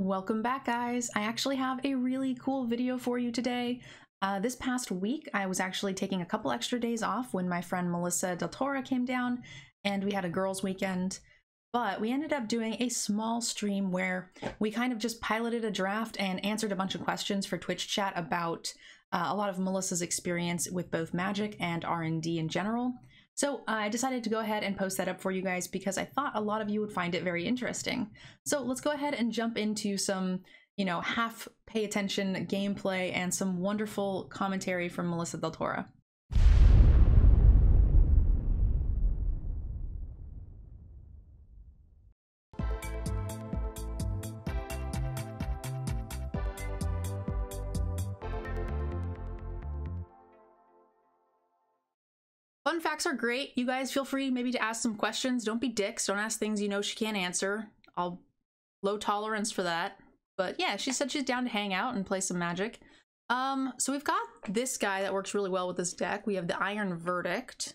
Welcome back, guys. I actually have a really cool video for you today. Uh, this past week, I was actually taking a couple extra days off when my friend Melissa DeTora came down and we had a girls' weekend. But we ended up doing a small stream where we kind of just piloted a draft and answered a bunch of questions for Twitch chat about uh, a lot of Melissa's experience with both Magic and R&D in general. So uh, I decided to go ahead and post that up for you guys because I thought a lot of you would find it very interesting. So let's go ahead and jump into some, you know, half pay attention gameplay and some wonderful commentary from Melissa DeTora. Fun facts are great. You guys feel free maybe to ask some questions. Don't be dicks. Don't ask things you know she can't answer. I'll low tolerance for that. But yeah, she said she's down to hang out and play some magic. Um, so we've got this guy that works really well with this deck. We have the Iron Verdict.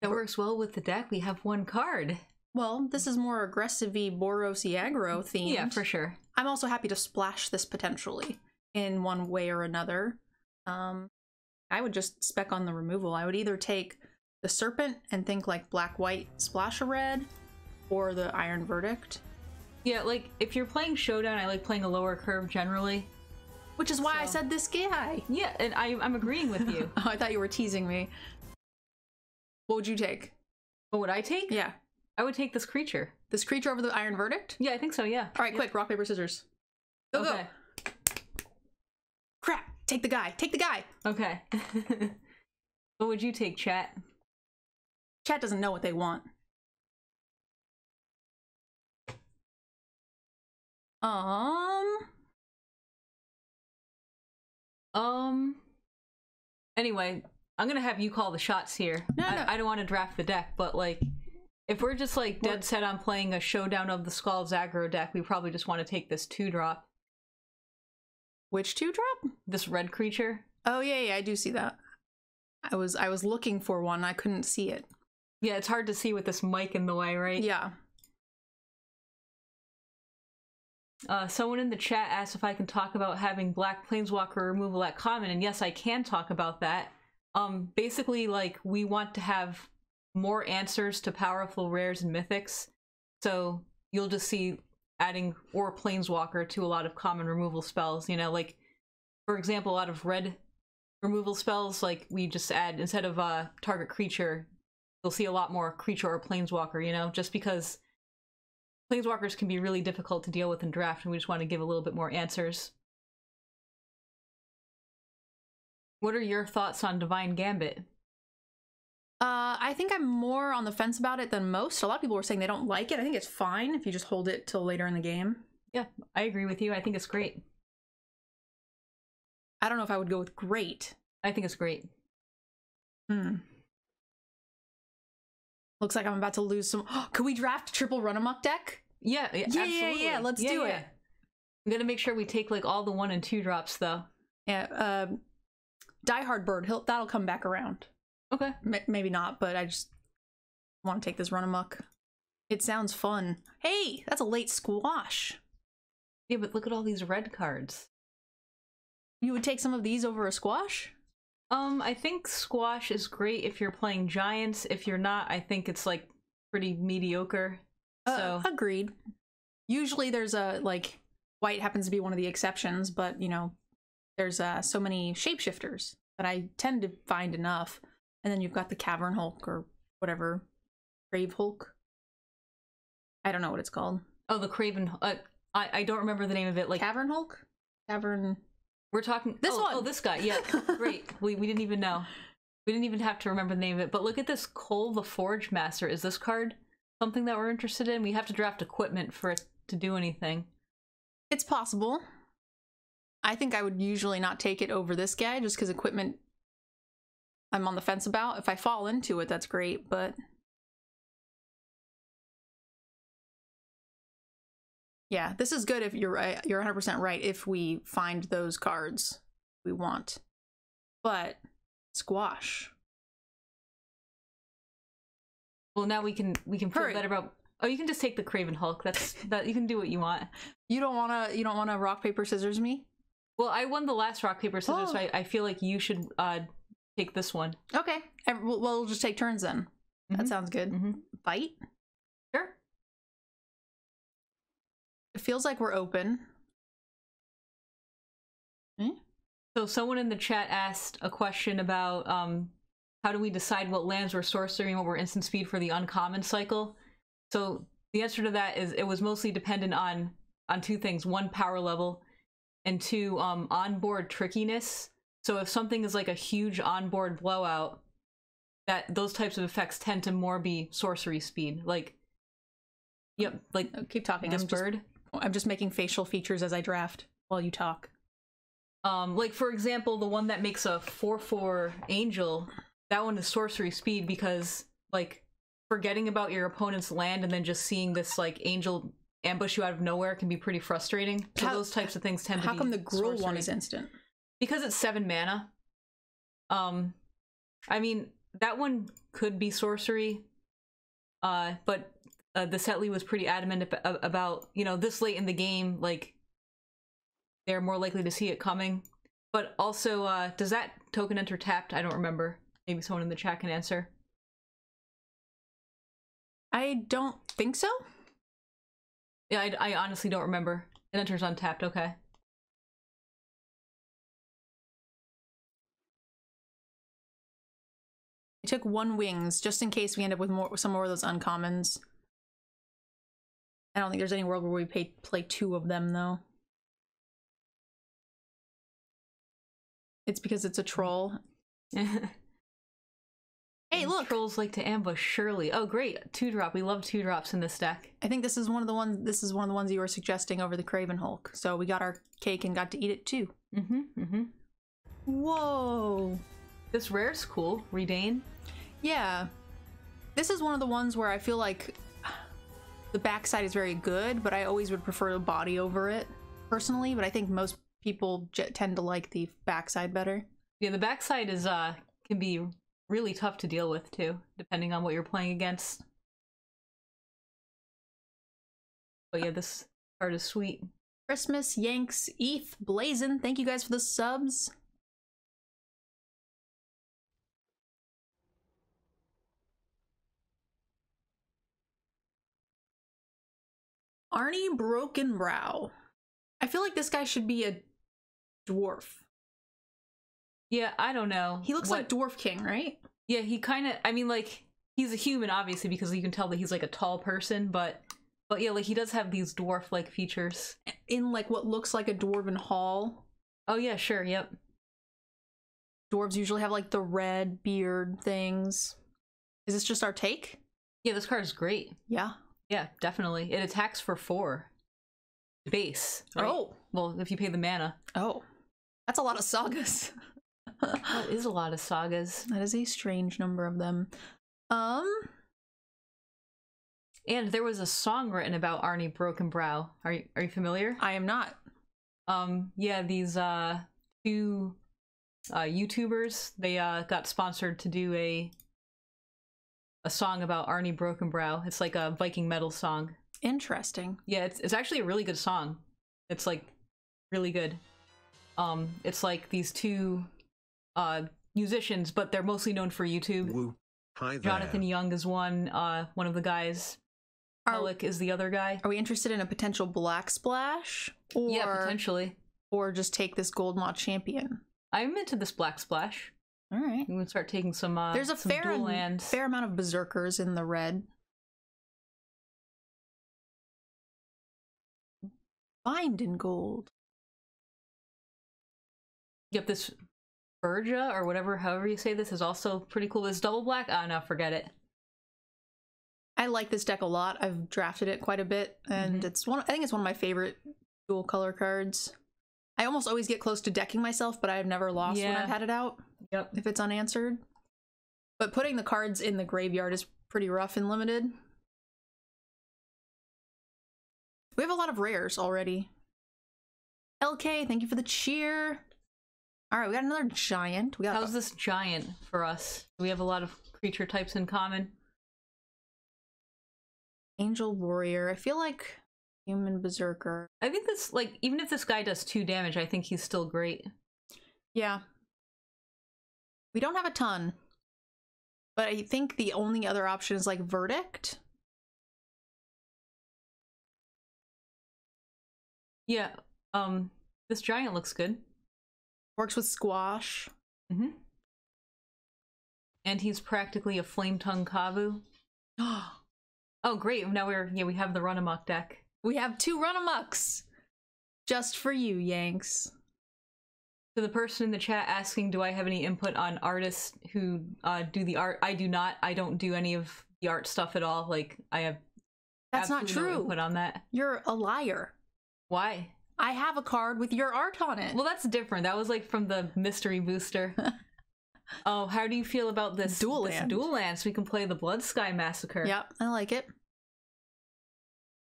That works well with the deck. We have one card. Well, this is more aggressive-y Boros aggro themed. Yeah, for sure. I'm also happy to splash this potentially in one way or another. Um, I would just spec on the removal. I would either take the Serpent and think like black white splash of red or the Iron Verdict. Yeah, like if you're playing Showdown, I like playing a lower curve generally. Which is why I said this guy. Yeah, and I, I'm agreeing with you. Oh, I thought you were teasing me. What would you take? what would I take? Yeah. I would take this creature. This creature over the Iron Verdict? Yeah, I think so, yeah. All right, quick, rock, paper, scissors. Go, okay. go. Crap. Take the guy. Take the guy. Okay. what would you take, chat? Chat doesn't know what they want. Um, Um. Anyway, I'm gonna have you call the shots here. No, I, no. I don't want to draft the deck, but like, if we're just like dead set on playing a showdown of the Skalds aggro deck, we probably just want to take this two drop, which two drop? this red creature. Oh yeah, yeah, I do see that. I was I was looking for one. I couldn't see it. Yeah, it's hard to see with this mic in the way, right? Yeah. Uh, someone in the chat asked if I can talk about having Black Planeswalker removal at common, and yes, I can talk about that. Um, basically, like we want to have more answers to powerful rares and mythics, so you'll just see adding or Planeswalker to a lot of common removal spells. You know, like for example, a lot of red removal spells, like we just add instead of uh target creature, you'll see a lot more creature or Planeswalker. You know, just because planeswalkers can be really difficult to deal with in draft and we just want to give a little bit more answers what are your thoughts on divine gambit Uh, I think I'm more on the fence about it than most. A lot of people were saying they don't like it. I think it's fine if you just hold it till later in the game. yeah i agree with you i think it's great I don't know if I would go with great. i think it's great Hmm. Looks like I'm about to lose some. Could we draft triple run amok deck? yeah yeah Yeah, yeah, absolutely. yeah, let's do it. i'm gonna make sure we take like all the one and two drops though Yeah. Uh, Die Hard Bird. He'll that'll come back around. okay M- maybe not, but I just want to take this run amok. It sounds fun. Hey, that's a late squash. yeah but look at all these red cards You would take some of these over a squash? Um i think squash is great if you're playing giants if you're not i think it's like pretty mediocre Uh, so agreed. Usually there's a like white happens to be one of the exceptions, but you know, there's uh so many shapeshifters that I tend to find enough. And then you've got the Cavern Hulk or whatever, Grave Hulk. I don't know what it's called. oh the craven uh, i i don't remember the name of it like Cavern Hulk? Cavern. We're talking This oh, oh one. Oh, this guy. Yeah, great. we we didn't even know. We didn't even have to remember the name of it. But look at this Koll the Forge Master. Is this card something that we're interested in? We have to draft equipment for it to do anything. It's possible. I think I would usually not take it over this guy just because equipment I'm on the fence about. If I fall into it, that's great, but yeah, this is good if you're right. You're 100% right if we find those cards we want. But squash. Well, now we can we can feel Hurry. better about Oh, you can just take the Craven Hulk. That's that. You can do what you want. You don't wanna you don't wanna rock paper scissors me? Well, I won the last rock paper scissors, Oh. so I, I feel like you should uh take this one. Okay. Well, we'll just take turns then. That Mhm. sounds good. Mhm. Fight. Sure. It feels like we're open. So someone in the chat asked a question about um how do we decide what lands were sorcery and what were instant speed for the uncommon cycle? So the answer to that is it was mostly dependent on on two things: one, power level, and two, um, onboard trickiness. So if something is like a huge onboard blowout, that those types of effects tend to more be sorcery speed. Like, yep, like Oh, keep talking. this I'm just, bird. I'm just making facial features as I draft while you talk. Um, like for example, the one that makes a four four angel, that one is sorcery speed because like forgetting about your opponent's land and then just seeing this like angel ambush you out of nowhere can be pretty frustrating. So How- those types of things tend to How come the gruel one is instant? because it's seven mana. Um, I mean that one could be sorcery, uh, but uh, the Setley was pretty adamant ab- about you know this late in the game, like they're more likely to see it coming. But also, uh, does that token enter tapped? I don't remember. Maybe someone in the chat can answer. I don't think so. Yeah, I, I honestly don't remember. It enters untapped. Okay. I took one wings just in case we end up with more some more of those uncommons. I don't think there's any world where we pay, play two of them though. It's because it's a troll. Hey, look! Trolls like to ambush Shirley. Oh, great! Two drop. We love two drops in this deck. I think this is one of the ones. This is one of the ones you were suggesting over the Craven Hulk. So we got our cake and got to eat it too. Mm-hmm. Mm-hmm. Whoa! This rare's cool. Reidane. Yeah. This is one of the ones where I feel like the backside is very good, but I always would prefer the body over it personally. But I think most people tend to like the backside better. Yeah, the backside is uh can be really tough to deal with too, depending on what you're playing against. But yeah, this card is sweet. Christmas, Yanks, ETH, Blazin, thank you guys for the subs. Arni Brokenbrow. I feel like this guy should be a dwarf. Yeah, I don't know. He looks what- like Dwarf King, right? Yeah, he kind of. I mean, like he's a human, obviously, because you can tell that he's like a tall person. But, but yeah, like he does have these dwarf-like features. In like what looks like a dwarven hall. Oh yeah, sure. Yep. Dwarves usually have like the red beard things. Is this just our take? Yeah, this card is great. Yeah. Yeah, definitely. It attacks for four. Base. Right? Oh. Well, if you pay the mana. Oh. That's a lot of sagas. That is a lot of sagas. That is a strange number of them. Um, And there was a song written about Arni Brokenbrow. Are you are you familiar? I am not. Um yeah, these uh two uh YouTubers, they uh got sponsored to do a a song about Arni Brokenbrow. It's like a Viking metal song. Interesting. Yeah, it's it's actually a really good song. It's like really good. Um it's like these two uh musicians, but they're mostly known for YouTube. Woo. Hi there. Jonathan Young is one, uh one of the guys. Are, Alec is the other guy. are we interested in a potential black splash? Or, yeah, potentially. Or just take this Goldmaw Champion? I'm into this black splash. All right. We can start taking some. Uh, There's a some fair, fair amount of berserkers in the red. Bind in gold. Yep, this Berja or whatever, however you say this, is also pretty cool. This double black. Oh no, forget it. I like this deck a lot. I've drafted it quite a bit, and Mhm. it's one. I think it's one of my favorite dual color cards. I almost always get close to decking myself, but I've never lost when I've had it out Yep. if it's unanswered. But putting the cards in the graveyard is pretty rough and limited. We have a lot of rares already. LK, thank you for the cheer. All right, we got another giant. We got How's this giant for us? We have a lot of creature types in common? Angel Warrior. I feel like Human Berserker. I think this, like, even if this guy does two damage, I think he's still great. Yeah. We don't have a ton. But I think the only other option is like Verdict. Yeah, um, this giant looks good. Works with Squash. Mm-hmm. And he's practically a Flametongue Kavu. Oh, great! Now we're yeah we have the run amok deck. we have two run amoks. Just for you, Yanks. To the person in the chat asking, do I have any input on artists who uh, do the art? I do not. I don't do any of the art stuff at all. Like I have. That's not absolutely no true. input on that. You're a liar. Why? I have a card with your art on it. Well, that's different. That was like from the mystery booster. oh, how do you feel about this Dual this land. dual land? So we can play the Bloodsky Massacre. Yep, I like it.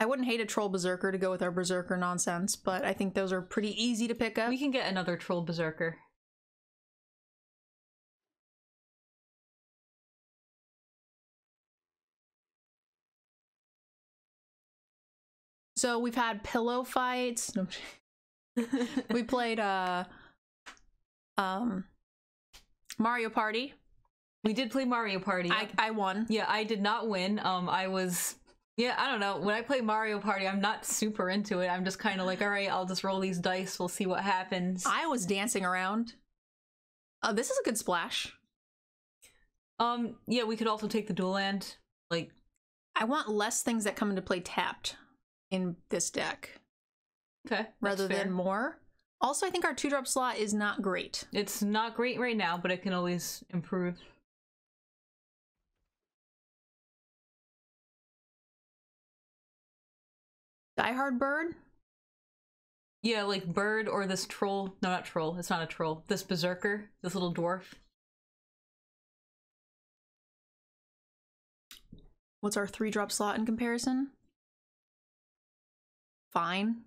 I wouldn't hate a troll berserker to go with our berserker nonsense, but I think those are pretty easy to pick up. We can get another troll berserker. So we've had pillow fights. We played uh um Mario Party. we did play Mario Party. I I won. Yeah, I did not win. Um, I was. Yeah, I don't know. When I play Mario Party, I'm not super into it. I'm just kind of like, all right, I'll just roll these dice. We'll see what happens. I was dancing around. Uh, this is a good splash. Um, yeah, we could also take the dual land. Like, I want less things that come into play tapped in this deck okay, rather fair. than more. Also, I think our two drop slot is not great. It's not great right now, but it can always improve. Die Hard Bird. Yeah, like bird or this troll. No, not troll. It's not a troll. This berserker, this little dwarf. What's our three drop slot in comparison? Fine.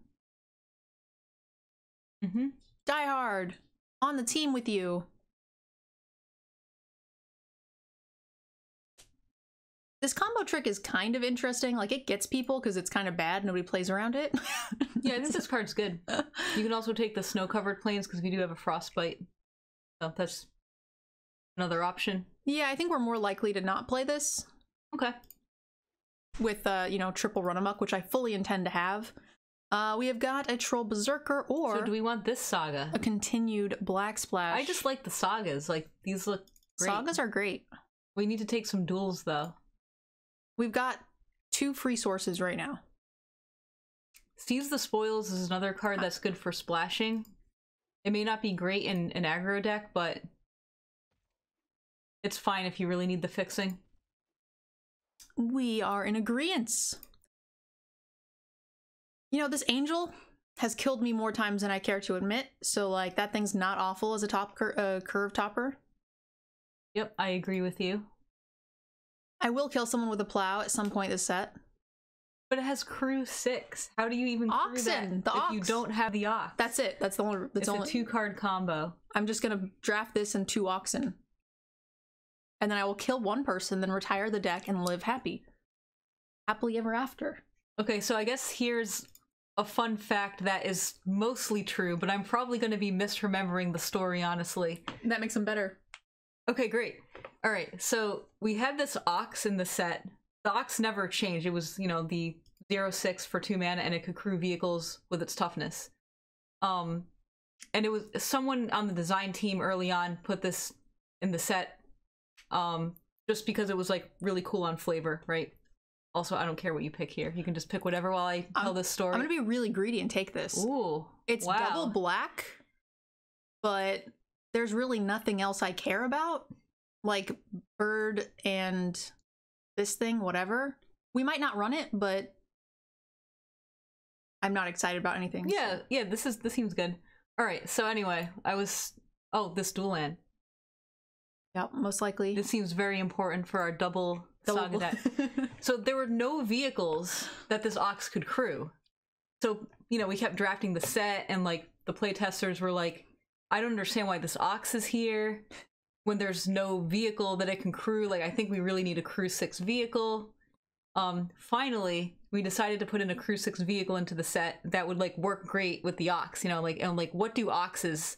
Mm-hmm. Die Hard. On the team with you. This combo trick is kind of interesting. Like it gets people because it's kind of bad. Nobody plays around it. Yeah, I think this card's good. You can also take the snow-covered plains because we do have a frostbite. So that's another option. yeah, I think we're more likely to not play this Okay. with uh, you know, triple run amok, which I fully intend to have. Uh, we have got a troll berserker or so do we want this saga? a continued black splash. I just like the sagas. Like these look great. sagas are great. We need to take some duels though. We've got two free sources right now. Seize the Spoils is another card that's good for splashing. It may not be great in an aggro deck, but it's fine if you really need the fixing. We are in agreement. You know, this angel has killed me more times than I care to admit. So, like, that thing's not awful as a top cur- uh, curve topper. Yep, I agree with you. I will kill someone with a plow at some point this set. But it has crew six. How do you even Oxen, that the if you don't have the ox? That's it. That's the only. That's it's the only. a two card combo. I'm just gonna draft this and two oxen, and then I will kill one person, then retire the deck and live happy, happily ever after. Okay, so I guess here's a fun fact that is mostly true, but I'm probably going to be misremembering the story, honestly. That makes them better. Okay, great. All right, so we had this ox in the set. The ox never changed. It was, you know, the zero six for two mana, and it could crew vehicles with its toughness. Um, and it was someone on the design team early on put this in the set, um, just because it was like really cool on flavor, right? Also, I don't care what you pick here. You can just pick whatever while I tell I'm- this story. I'm gonna be really greedy and take this. Ooh, It's wow. double black, but there's really nothing else I care about. Like bird and this thing, whatever. We might not run it, but I'm not excited about anything. so- Yeah, yeah. This is this seems good. All right. So anyway, I was. Oh, this dual land. Yeah, most likely. This seems very important for our double, saga deck. So there were no vehicles that this ox could crew. So, you know, we kept drafting the set and like the playtesters were like, I don't understand why this ox is here when there's no vehicle that it can crew. Like I think we really need a crew six vehicle. um, finally we decided to put in a Crew Six vehicle into the set that would like work great with the Ox. You know, like and like what do Oxes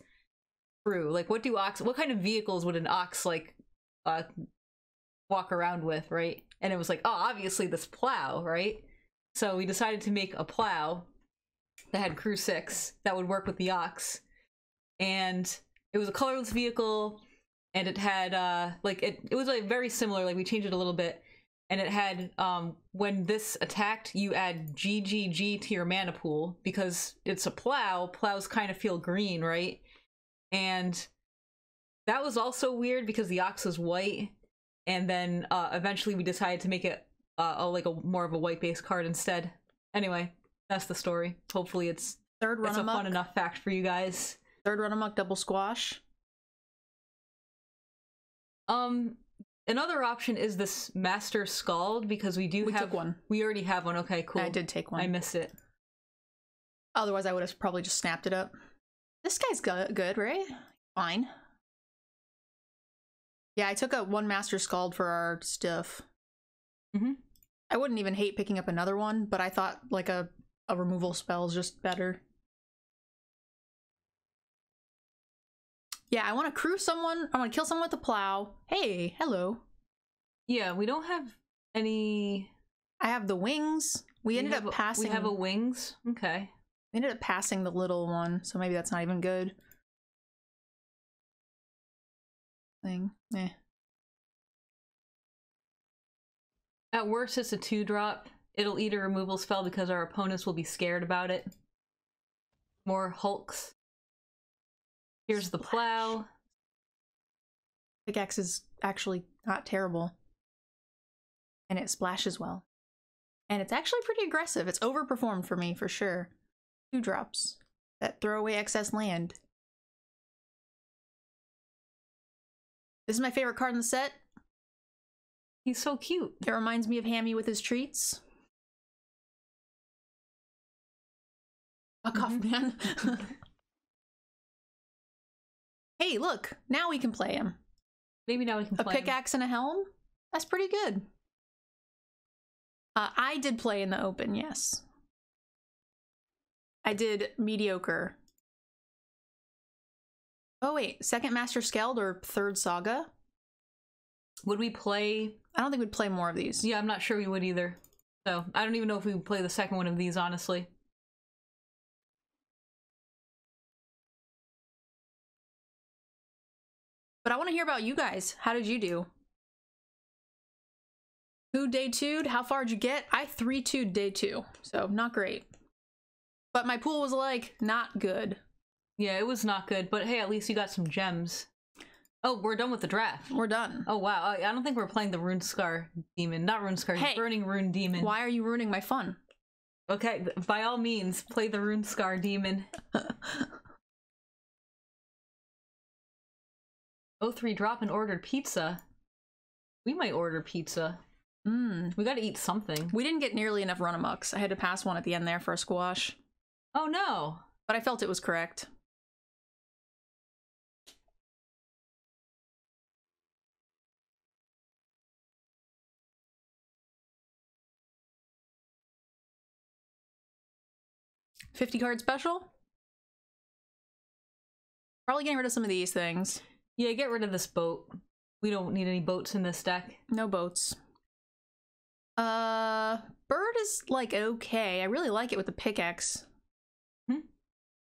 crew like? What do Ox? What kind of vehicles would an Ox like uh, walk around with, right? And it was like, oh, obviously this plow, right? So we decided to make a plow that had Crew Six that would work with the Ox, and it was a colorless vehicle, and it had uh like it it was like very similar. Like we changed it a little bit and it had um when this attacked you add ggg to your mana pool because it's a plow plows kind of feel green right and that was also weird because the ox was white and then uh eventually we decided to make it uh a, like a more of a white based card instead anyway that's the story hopefully it's Third run it's a fun enough fact for you guys Third run amok double squash. Um another option is this master Skald because we do We have took one. we already have one okay cool I did take one. I missed it. Otherwise, I would have probably just snapped it up. This guy's good, good, right? Fine. Yeah, I took a one master Skald for our stuff. Mhm. I wouldn't even hate picking up another one, but I thought like a a removal spell is just better. Yeah, I want to crew someone. I want to kill someone with a plow. Hey, hello. Yeah, we don't have any. I have the wings. We ended have up a- passing. We have a wings. Okay. we ended up passing the little one, so maybe that's not even good. Thing. Eh. At worst, it's a two drop. It'll eat a removal spell because our opponents will be scared about it. More hulks. Here's the Splash. plow. Pickaxe is actually not terrible. And it splashes well. And it's actually pretty aggressive. It's overperformed for me for sure. Two drops that throw away excess land. This is my favorite card in the set. He's so cute. It reminds me of Hammy with his treats. Fuck off, Mhm. man. hey, look, now we can play him. Maybe now we can A play. him. pickaxe and a helm? That's pretty good. Uh, I did play in the open, yes. I did mediocre. Oh, wait, second Master Skald or third Saga? Would we play? I don't think we'd play more of these. Yeah, I'm not sure we would either. So I don't even know if we would play the second one of these, honestly. But I want to hear about you guys. How did you do? Who day two'd? How far did you get? I three two'd day two, so not great. But my pool was like not good. Yeah, it was not good, but hey, at least you got some gems. Oh, we're done with the draft. We're done. Oh wow, I I don't think we're playing the Rune Scar demon, not Rune Scar, Hey, Burning Rune demon. Why are you ruining my fun? Okay, by all means, play the Rune Scar demon. Oh three drop and ordered pizza. We might order pizza. Mm. We got to eat something. We didn't get nearly enough run amoks. I had to pass one at the end there for a squash, Oh no. but I felt it was correct. Fifty card special. Probably getting rid of some of these things. Yeah, get rid of this boat. We don't need any boats in this deck. No boats. Uh, bird is like okay. I really like it with the pickaxe.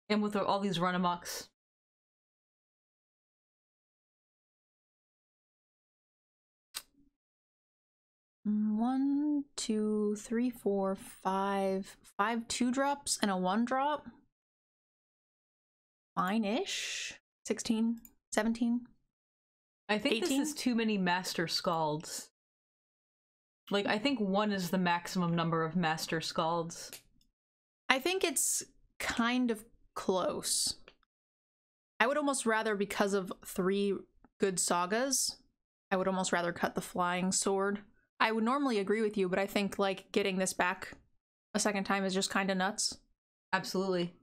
And with all these run amoks. Mm, One, two, three, four, five, five two drops and a one drop. Fine ish. 16, 17. I think 18? this is too many master Skalds. Like I think one is the maximum number of master Skalds. I think it's kind of close. I would almost rather, because of three good sagas, I would almost rather cut the flying sword. I would normally agree with you, but I think like getting this back a second time is just kind of nuts. Absolutely.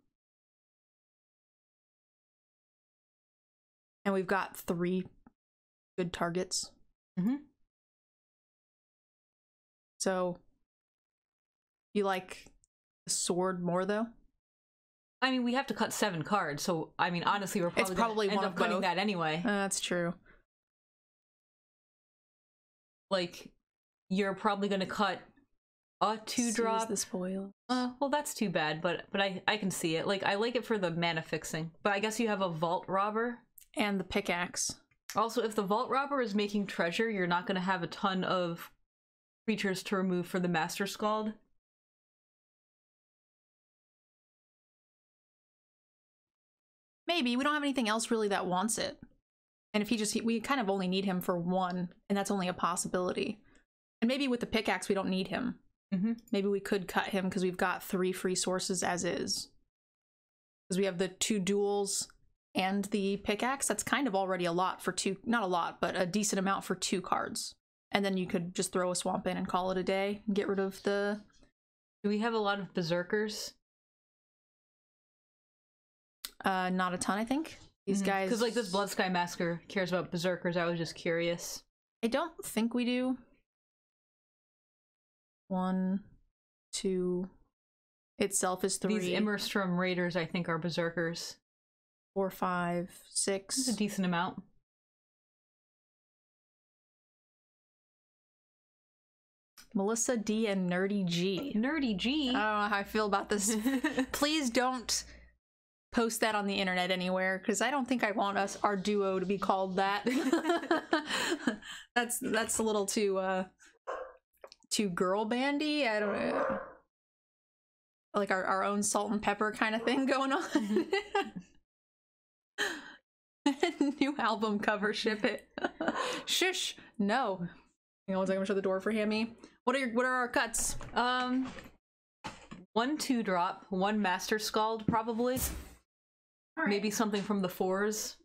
And we've got three good targets. Mhm. So You like the sword more though? I mean, we have to cut seven cards, so I mean, honestly, we're probably, probably end up cutting both. that anyway. Uh, that's true. like, you're probably gonna cut a two Seize drop. the spoil. Uh, well, that's too bad, but but I I can see it. Like, I like it for the mana fixing, but I guess you have a vault robber. And the pickaxe. Also, if the vault robber is making treasure, you're not gonna have a ton of creatures to remove for the master Skald. Maybe we don't have anything else really that wants it. And if he just we kind of only need him for one, and that's only a possibility. And maybe with the pickaxe we don't need him. Mhm. Maybe we could cut him because we've got three free sources as is. Because we have the two duels and the pickaxe. That's kind of already a lot for two not a lot, but a decent amount for two cards. And then you could just throw a swamp in and call it a day and get rid of the Do we have a lot of berserkers? uh not a ton, I think. These guys because like this Bloodsky Massacre cares about berserkers. I was just curious. I don't think we do. One, two. Itself is three, These Immersturm Raiders, I think, are berserkers. Four, five, It's a decent amount. Melissa D and Nerdy G. Nerdy G. I don't know how I feel about this. Please don't post that on the internet anywhere because I don't think I want us our duo to be called that. that's that's a little too uh too girl bandy. I don't know. Like our, our own salt and pepper kind of thing going on. New album cover, ship it. Shush. No. Hang on one second, I'm gonna shut the door for Hammy. What are your what are our cuts? um, one two drop, one Master Skald, probably. Maybe something from the fours.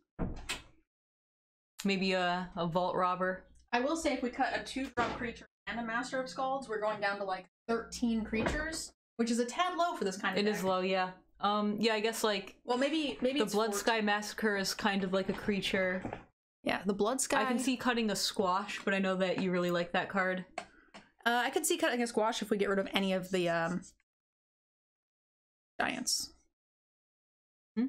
Maybe a a Vault Robber. I will say if we cut a two drop creature and a Master of Skalds, we're going down to like 13 creatures, which is a tad low for this kind of It deck. is low, yeah. Um, yeah, I guess like Well, maybe maybe the Blood 14. Sky Massacre is kind of like a creature. Yeah, the Blood Sky. I can see cutting a squash, but I know that you really like that card. Uh, I could see cutting a squash if we get rid of any of the um giants. Hmm?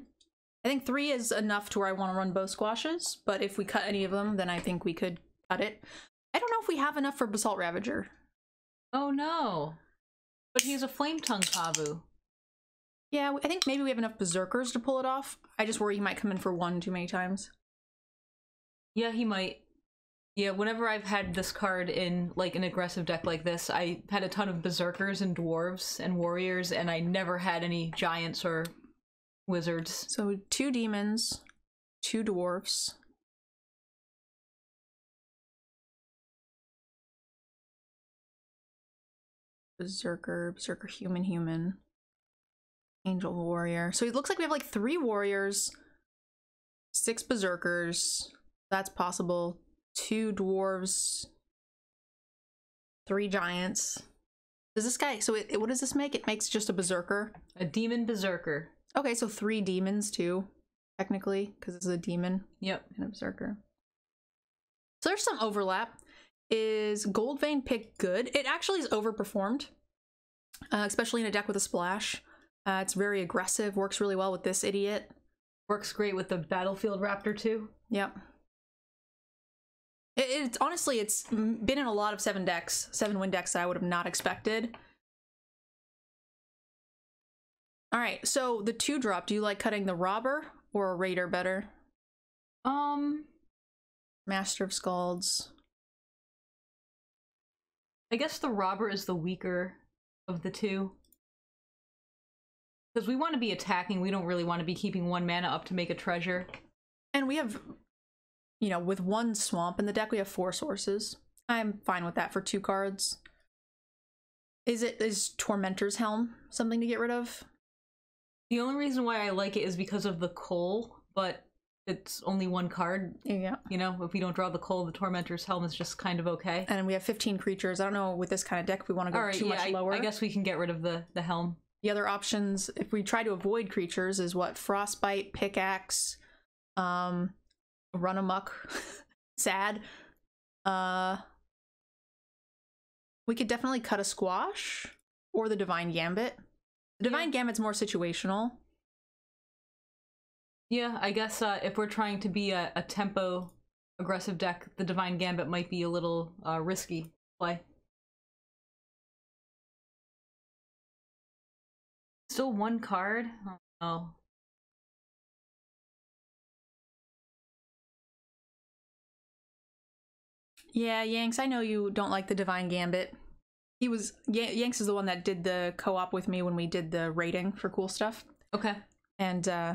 I think three is enough to where I want to run both squashes, but if we cut any of them, then I think we could cut it. I don't know if we have enough for Basalt Ravager. Oh no. But he's a Flametongue Kavu. Yeah, I think maybe we have enough Berserkers to pull it off. I just worry he might come in for one too many times. Yeah, he might. Yeah, whenever I've had this card in like an aggressive deck like this, I had a ton of berserkers and dwarves and warriors, and I never had any giants or wizards. So two demons, two dwarves. Berserker, Berserker, human, human. Angel warrior. So it looks like we have like three warriors, six berserkers. That's possible. Two dwarves, three giants. Does this guy? So it, it- what does this make? It makes just a berserker. A demon berserker. Okay, so three demons too, technically, because it's a demon Yep. and a berserker. So there's some overlap. Is Goldvein Pick good? It actually is overperformed, uh, especially in a deck with a splash. Uh, it's very aggressive, works really well with this idiot. Works great with the battlefield raptor too. Yep. It, it's honestly, it's been in a lot of seven decks, seven win decks that I would have not expected. All right, so the two drop. Do you like cutting the robber or a raider better? Um, Master of Skalds. I guess the robber is the weaker of the two. Because we want to be attacking, we don't really want to be keeping one mana up to make a treasure. And we have, you know, with one swamp in the deck, we have four sources. I'm fine with that for two cards. Is it is Tormentor's Helm something to get rid of? The only reason why I like it is because of the Koll, but it's only one card. Yeah. You know, if we don't draw the Koll, the Tormentor's Helm is just kind of okay. And we have 15 creatures. I don't know with this kind of deck if we want to go right, too yeah, much I, lower. I guess we can get rid of the the helm. The other options, if we try to avoid creatures, is what Frostbite, Pickaxe, um, Run Amok, Sad. Uh, we could definitely cut a squash, or the Divine Gambit. The Divine Gambit's more situational. Yeah, I guess uh, if we're trying to be a, a tempo aggressive deck, the Divine Gambit might be a little uh, risky play. Still one card? Oh. Yeah, Yanks, I know you don't like the Divine Gambit. He was Yanks is the one that did the co-op with me when we did the rating for cool stuff. Okay. And uh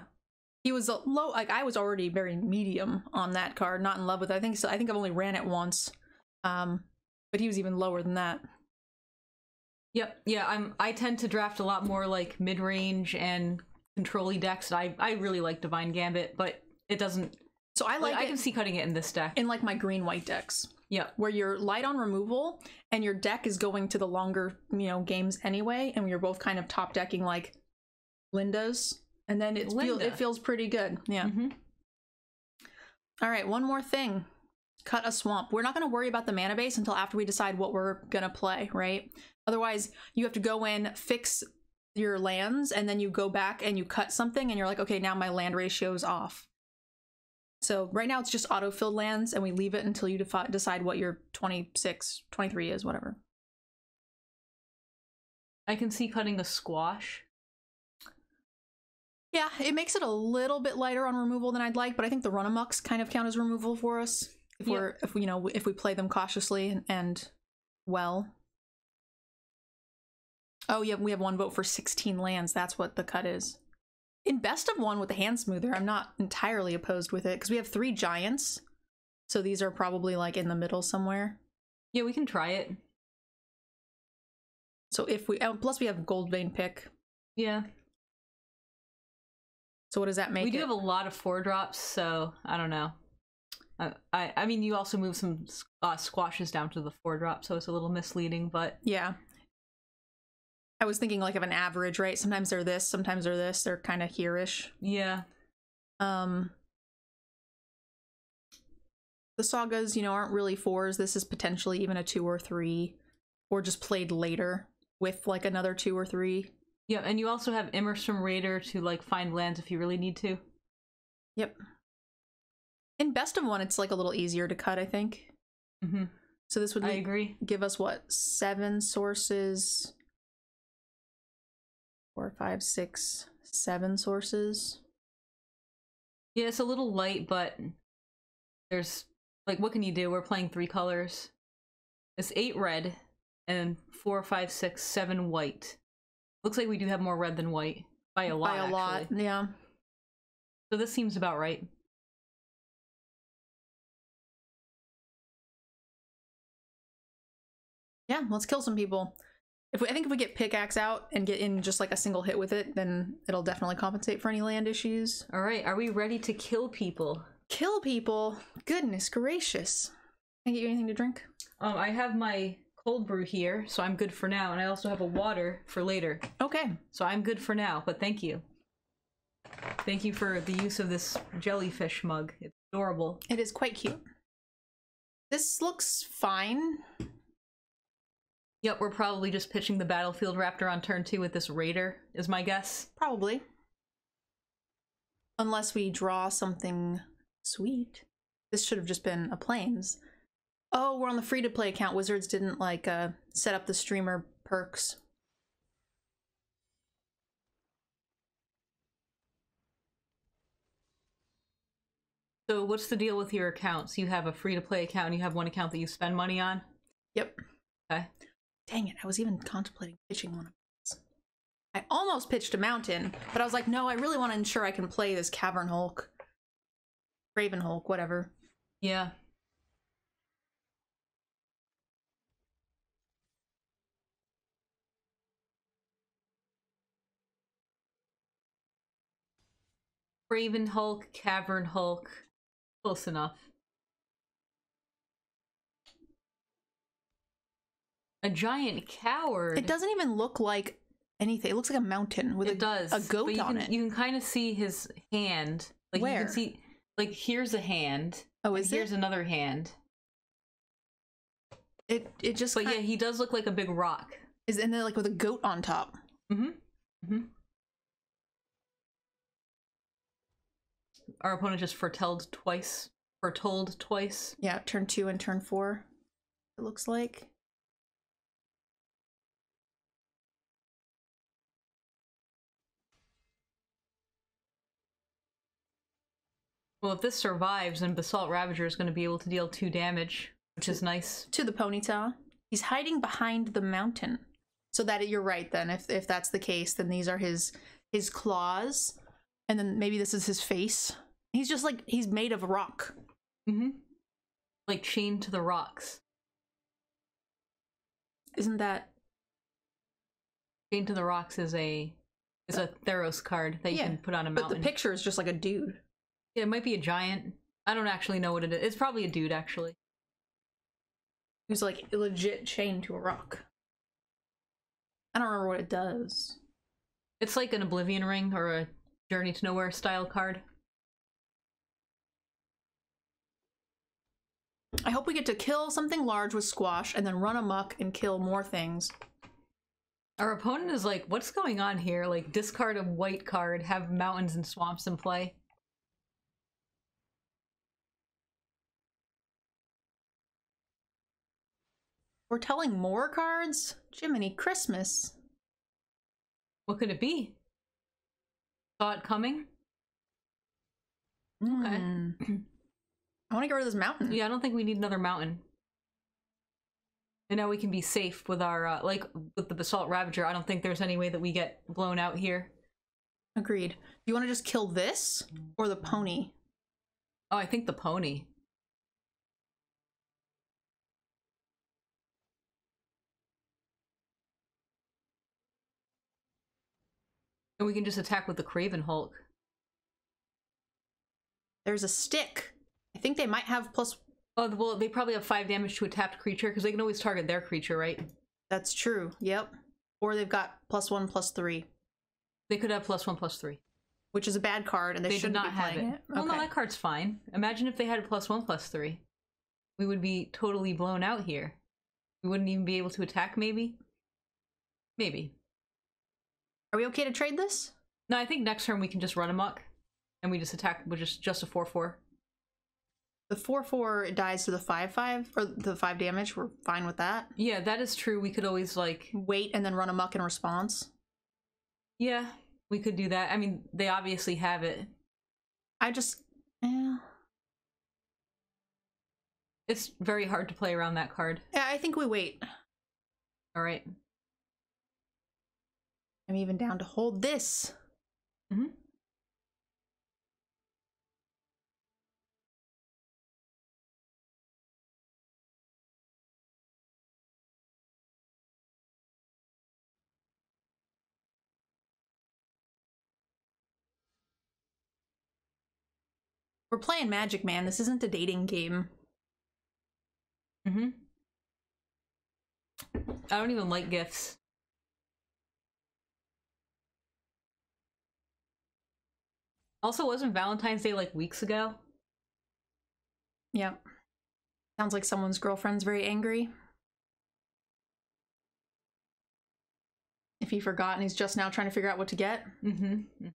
he was a low like I was already very medium on that card, not in love with it. I think so I think I've only ran it once. Um but he was even lower than that. Yep. Yeah, I'm I tend to draft a lot more like mid-range and control decks. I I really like Divine Gambit, but it doesn't So I like like I can see cutting it in this deck. in like my green white decks. Yeah. where you're light on removal and your deck is going to the longer, you know, games anyway, and you're both kind of top decking like Linda's, and then it feels Linda. it feels pretty good. Yeah. hmm All right, one more thing. Cut a swamp. We're not going to worry about the mana base until after we decide what we're going to play, right? Otherwise, you have to go in, fix your lands, and then you go back and you cut something, and you're like, okay, now my land ratio's off. So right now it's just auto-filled lands, and we leave it until you decide what your 26, 23 is, whatever. I can see cutting a squash. Yeah, it makes it a little bit lighter on removal than I'd like, but I think the runamucks kind of count as removal for us if we're if we you know if we play them cautiously and, and well. Oh yeah, we have one vote for 16 lands. That's what the cut is. In best of one with the hand smoother, I'm not entirely opposed with it because we have three giants, so these are probably like in the middle somewhere. Yeah, we can try it. So if we oh, plus we have Goldvein Pick. Yeah. So what does that make? we do it? have a lot of four drops, so I don't know. I I, I mean, you also move some uh, squashes down to the four drop, so it's a little misleading. But Yeah. I was thinking like of an average, right? Sometimes they're this, sometimes they're this. They're kind of here-ish. yeah, Um The sagas, you know, aren't really fours. This is potentially even a two or three or just played later with like another two or three. yeah, and you also have Immersturm Raider to like find lands if you really need to. Yep. In best of one, it's like a little easier to cut, I think. hmm So this would I agree. give us what seven sources four five six seven sources Yeah, it's a little light, but there's like, what can you do? We're playing three colors. It's eight red and four, five, six, seven white. Looks like we do have more red than white by a lot. by a lot actually. yeah So this seems about right. yeah let's kill some people if we, i think if we get pickaxe out and get in just like a single hit with it then it'll definitely compensate for any land issues All right, are we ready to kill people? kill people goodness gracious can i get you anything to drink Um, I have my cold brew here, so I'm good for now, and I also have a water for later, okay so I'm good for now. But thank you, thank you for the use of this jellyfish mug. It's adorable. it is quite cute this looks fine Yep, we're probably just pitching the battlefield raptor on turn two with this raider, is my guess. probably unless we draw something sweet this should have just been a Plains. oh we're on the free to play account wizards didn't like uh set up the streamer perks So what's the deal with your accounts? You have a free to play account, and you have one account that you spend money on. yep Okay. Dang it i was even contemplating pitching one of these i almost pitched a mountain but i was like no i really want to ensure i can play this cavern hulk raven hulk whatever Yeah. Raven Hulk, Cavern Hulk. Close enough. A giant coward. it doesn't even look like anything it looks like a mountain with it a, does. a goat but you on can, it You can kind of see his hand. Like you Where? can see like here's a hand. oh and is here's it another hand. it it just But ki- yeah, he does look like a big rock. Is in there like with a goat on top. Mm-hmm. Mm-hmm. Our opponent just foretold twice. Foretold twice. Yeah, turn two and turn four. It looks like. Well, if this survives, then Basalt Ravager is going to be able to deal two damage, which is nice. To the ponyta. He's hiding behind the mountain. So that you're right then. If if that's the case, then these are his his claws. And then maybe this is his face. He's just like he's made of rock. Mm-hmm. Like chained to the rocks. Isn't that Chained to the rocks is a is a Theros card that you Yeah, can put on a mountain. but mountain. the picture is just like a dude. Yeah, it might be a giant. I don't actually know what it is. It's probably a dude, actually. Who's like legit chained to a rock. I don't remember what it does. It's like an Oblivion Ring or a Journey to Nowhere style card. I hope we get to kill something large with squash and then run amok and kill more things. Our opponent is like, what's going on here? Like, discard a white card, have mountains and swamps in play. We're telling more cards? Jiminy Christmas. What could it be? Saw it coming? Okay. Hmm. I want to get rid of this mountain. Yeah, I don't think we need another mountain. And now we can be safe with our, uh, like, with the Basalt Ravager. I don't think there's any way that we get blown out here. Agreed. Do you want to just kill this or the pony? Oh, I think the pony. And we can just attack with the Craven Hulk. There's a stick. I think they might have plus. Oh, well, they probably have five damage to a tapped creature because they can always target their creature, right? That's true. Yep. Or they've got plus one, plus three, They could have plus one, plus three. which is a bad card, and they, They, shouldn't be have it. it. Well, no, that card's fine. Imagine if they had a plus one, plus three. We would be totally blown out here. We wouldn't even be able to attack, maybe? Maybe. Are we okay to trade this? No, I think next turn we can just run amok. And we just attack with just, just a 4-4. The four four dies to the five five or the five damage. We're fine with that. Yeah, that is true. We could always, like... Wait and then run amok in response. Yeah, we could do that. I mean, they obviously have it. I just, yeah, It's very hard to play around that card. yeah. I think we wait. Alright. I'm even down to hold this. Mm-hmm. We're playing Magic, man. This isn't a dating game. Mm-hmm. I don't even like gifts. Also, wasn't Valentine's Day like weeks ago? Yep. Sounds like someone's girlfriend's very angry. If he forgot and he's just now trying to figure out what to get. Mm-hmm.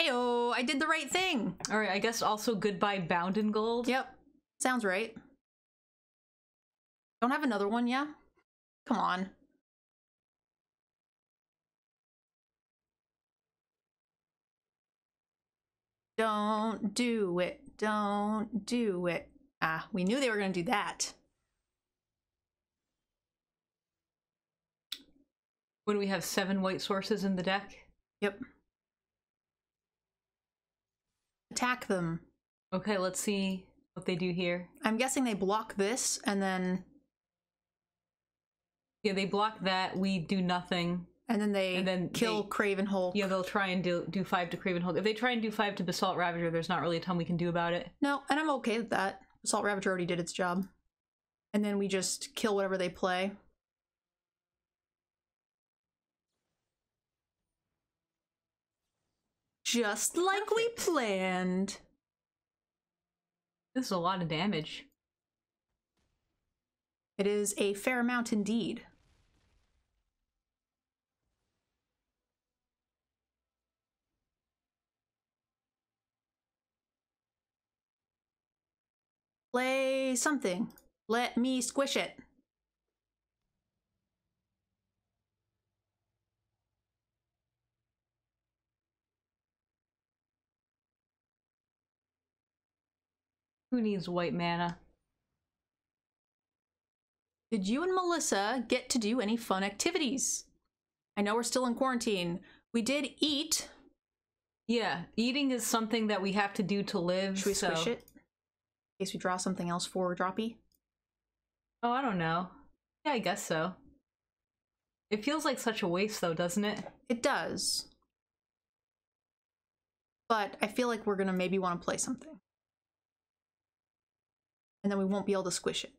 Heyo, I did the right thing. All right, I guess also goodbye bound in gold. Yep. Sounds right. Don't have another one, yeah? Come on. Don't do it. Don't do it. Ah, we knew they were going to do that. When we have seven white sources in the deck. Yep. Attack them. Okay, let's see what they do here. I'm guessing they block this and then Yeah, they block that. We do nothing. And then they And then kill they- Craven Hulk. Yeah, they'll try and do do five to Craven Hulk. If they try and do five to Basalt Ravager, there's not really a ton we can do about it. No, and I'm okay with that. Basalt Ravager already did its job. And then we just kill whatever they play. Just like we planned. This is a lot of damage. It is a fair amount indeed. Play something. Let me squish it. Who needs white mana? Did you and Melissa get to do any fun activities? I know we're still in quarantine. We did eat. Yeah, eating is something that we have to do to live. Should we so... squish it? In case we draw something else for Droppy? Oh, I don't know. Yeah, I guess so. It feels like such a waste though, doesn't it? It does. But I feel like we're gonna maybe want to play something. And then we won't be able to squish it.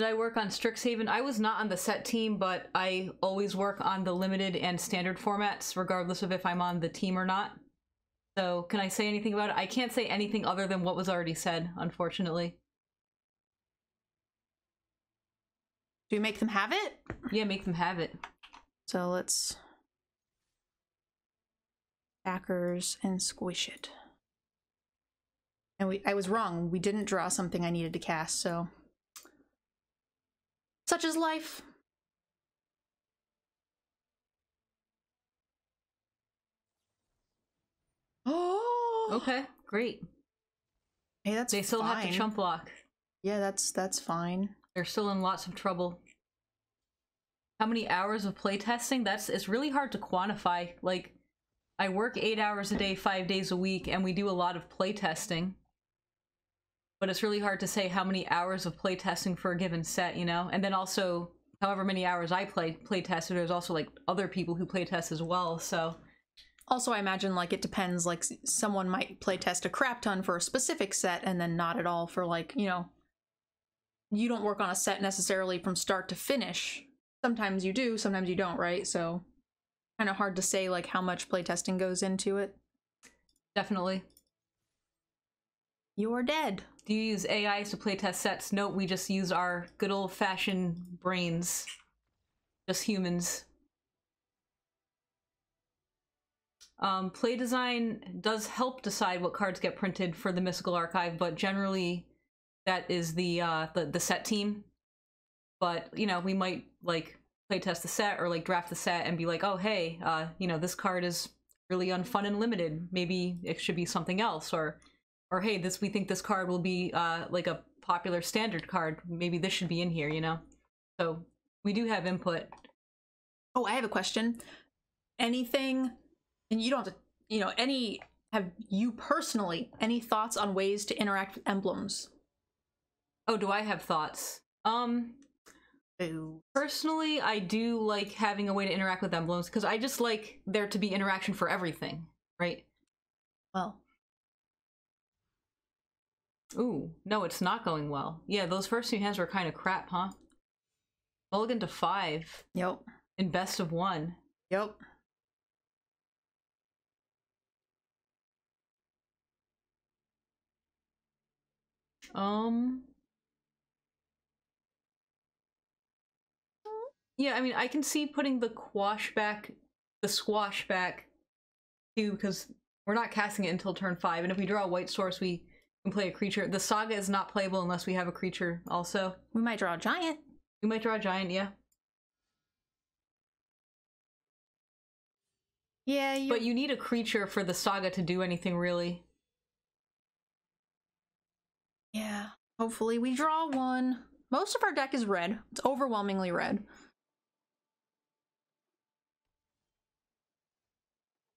Did I work on Strixhaven? I was not on the set team, but I always work on the limited and standard formats, regardless of if I'm on the team or not. So, can I say anything about it? I can't say anything other than what was already said, unfortunately. Do we make them have it? Yeah, make them have it. So let's backers and squish it. And we I was wrong. We didn't draw something I needed to cast, so such is life. Oh, Okay, great. hey, that's They still have to chump block. Yeah, that's that's fine. They're still in lots of trouble. How many hours of playtesting? That's it's really hard to quantify. Like I work 8 hours a day, 5 days a week and we do a lot of playtesting. But it's really hard to say how many hours of playtesting for a given set, you know? And then also however many hours I play playtest, there's also like other people who playtest as well. So Also, I imagine like it depends. Like someone might play test a crap ton for a specific set, and then not at all for like you know. You don't work on a set necessarily from start to finish. Sometimes you do, sometimes you don't, right? So, kind of hard to say like how much playtesting goes into it. definitely. You're dead. Do you use AIs to playtest sets? Nope, we just use our good old fashioned brains. Just humans. Um, play design does help decide what cards get printed for the Mystical Archive, but generally that is the uh, the, the set team. But you know, we might like playtest the set or like draft the set and be like, oh hey, uh, you know, this card is really unfun and limited. Maybe it should be something else, or or hey, this we think this card will be uh, like a popular standard card. Maybe this should be in here, you know. So we do have input. Oh, I have a question. Anything, and you don't have to, you know, any, have you personally any thoughts on ways to interact with emblems? Oh, do I have thoughts? Um, personally, I do like having a way to interact with emblems because I just like there to be interaction for everything, right? Well, Ooh, no, it's not going well. Yeah, those first two hands were kind of crap, huh? Mulligan to five yep, in best of one. yep. Um. Yeah, I mean, I can see putting the quash back, the squash back, too, because we're not casting it until turn five, and if we draw a white source, we can play a creature. The saga is not playable unless we have a creature. Also, We might draw a giant. we might draw a giant, yeah, Yeah, you. but you need a creature for the saga to do anything really. yeah. Hopefully, we draw one. Most of our deck is red. It's overwhelmingly red.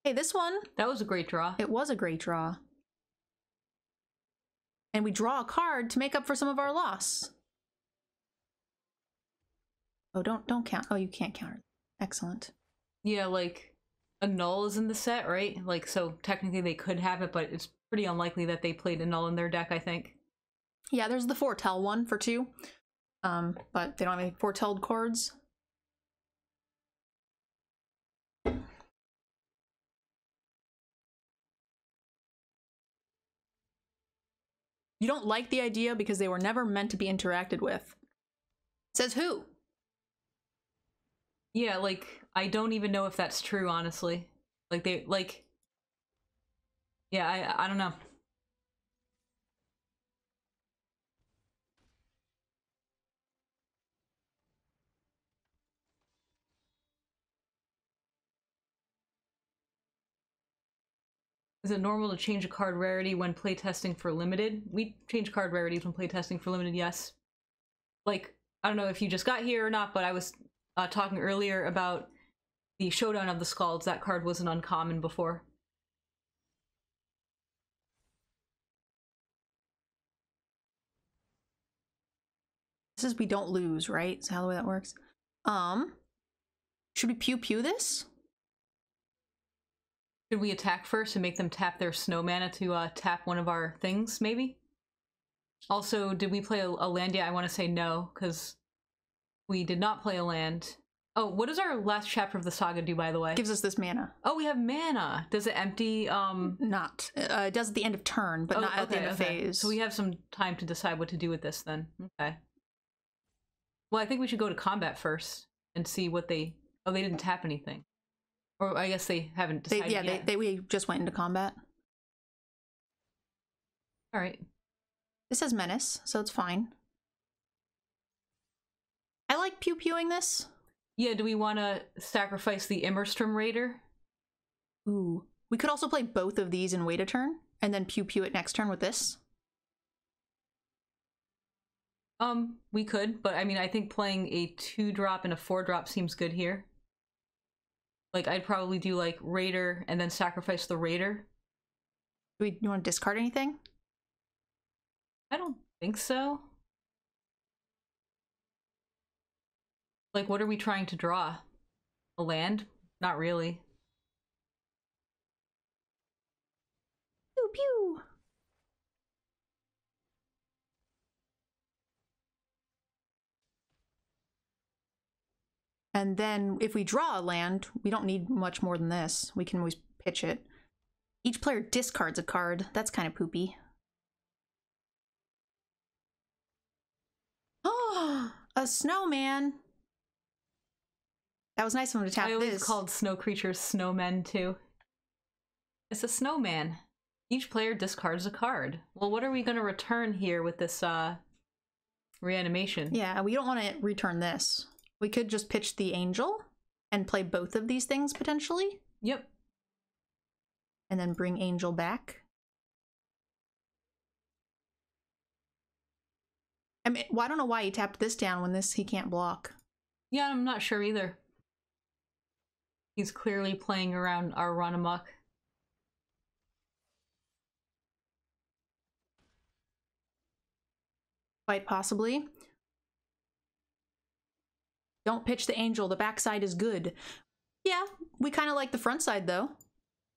Hey, this one, That was a great draw. it was a great draw. And we draw a card to make up for some of our loss. Oh, don't don't count. Oh, you can't counter. Excellent. Yeah, like a null is in the set, right? Like, so technically they could have it, but it's pretty unlikely that they played a null in their deck. I think. Yeah, there's the foretell one for two. Um, but they don't have any foretelled cards. You don't like the idea because they were never meant to be interacted with. Says who? Yeah, like I don't even know if that's true, honestly. Like they like Yeah, I I don't know. Is it normal to change a card rarity when playtesting for limited? We change card rarities when playtesting for limited, yes. Like, I don't know if you just got here or not, but I was uh, talking earlier about the Showdown of the Skalds. That card wasn't uncommon before. This is we don't lose, right? Is how the way that works. Um, should we pew pew this? Should we attack first and make them tap their snow mana to uh, tap one of our things, maybe? Also, did we play a, a land yet? I want to say no, because we did not play a land. Oh, what does our last chapter of the saga do, by the way? Gives us this mana. Oh, we have mana. Does it empty? Um, Not. Uh, it does at the end of turn, but oh, not at the end of okay. phase. So we have some time to decide what to do with this then. Okay. Well, I think we should go to combat first and see what they. Oh, they didn't tap anything. Or I guess they haven't They, decided yeah, they, they, we just went into combat. All right. This has menace, so it's fine. I like pew pewing this. Yeah, do we want to sacrifice the Immersturm Raider? Ooh. We could also play both of these and wait a turn, and then pew pew it next turn with this. Um, we could, but I mean, I think playing a two drop and a four drop seems good here. Like, I'd probably do like Raider and then sacrifice the Raider. Do we you want to discard anything? I don't think so. Like, what are we trying to draw? A land? Not really. Pew pew. And then if we draw a land, we don't need much more than this. We can always pitch it. Each player discards a card. That's kind of poopy. Oh, a snowman. That was nice of him to tap I always this. called snow creatures snowmen too. It's a snowman. Each player discards a card. Well, what are we going to return here with this uh reanimation? Yeah, we don't want to return this. We could just pitch the angel and play both of these things potentially, Yep. and then bring angel back. I mean, well, I don't know why he tapped this down when this he can't block. Yeah, I'm not sure either. He's clearly playing around our run amok. Quite possibly. Don't pitch the angel. The backside is good. Yeah, we kind of like the front side though.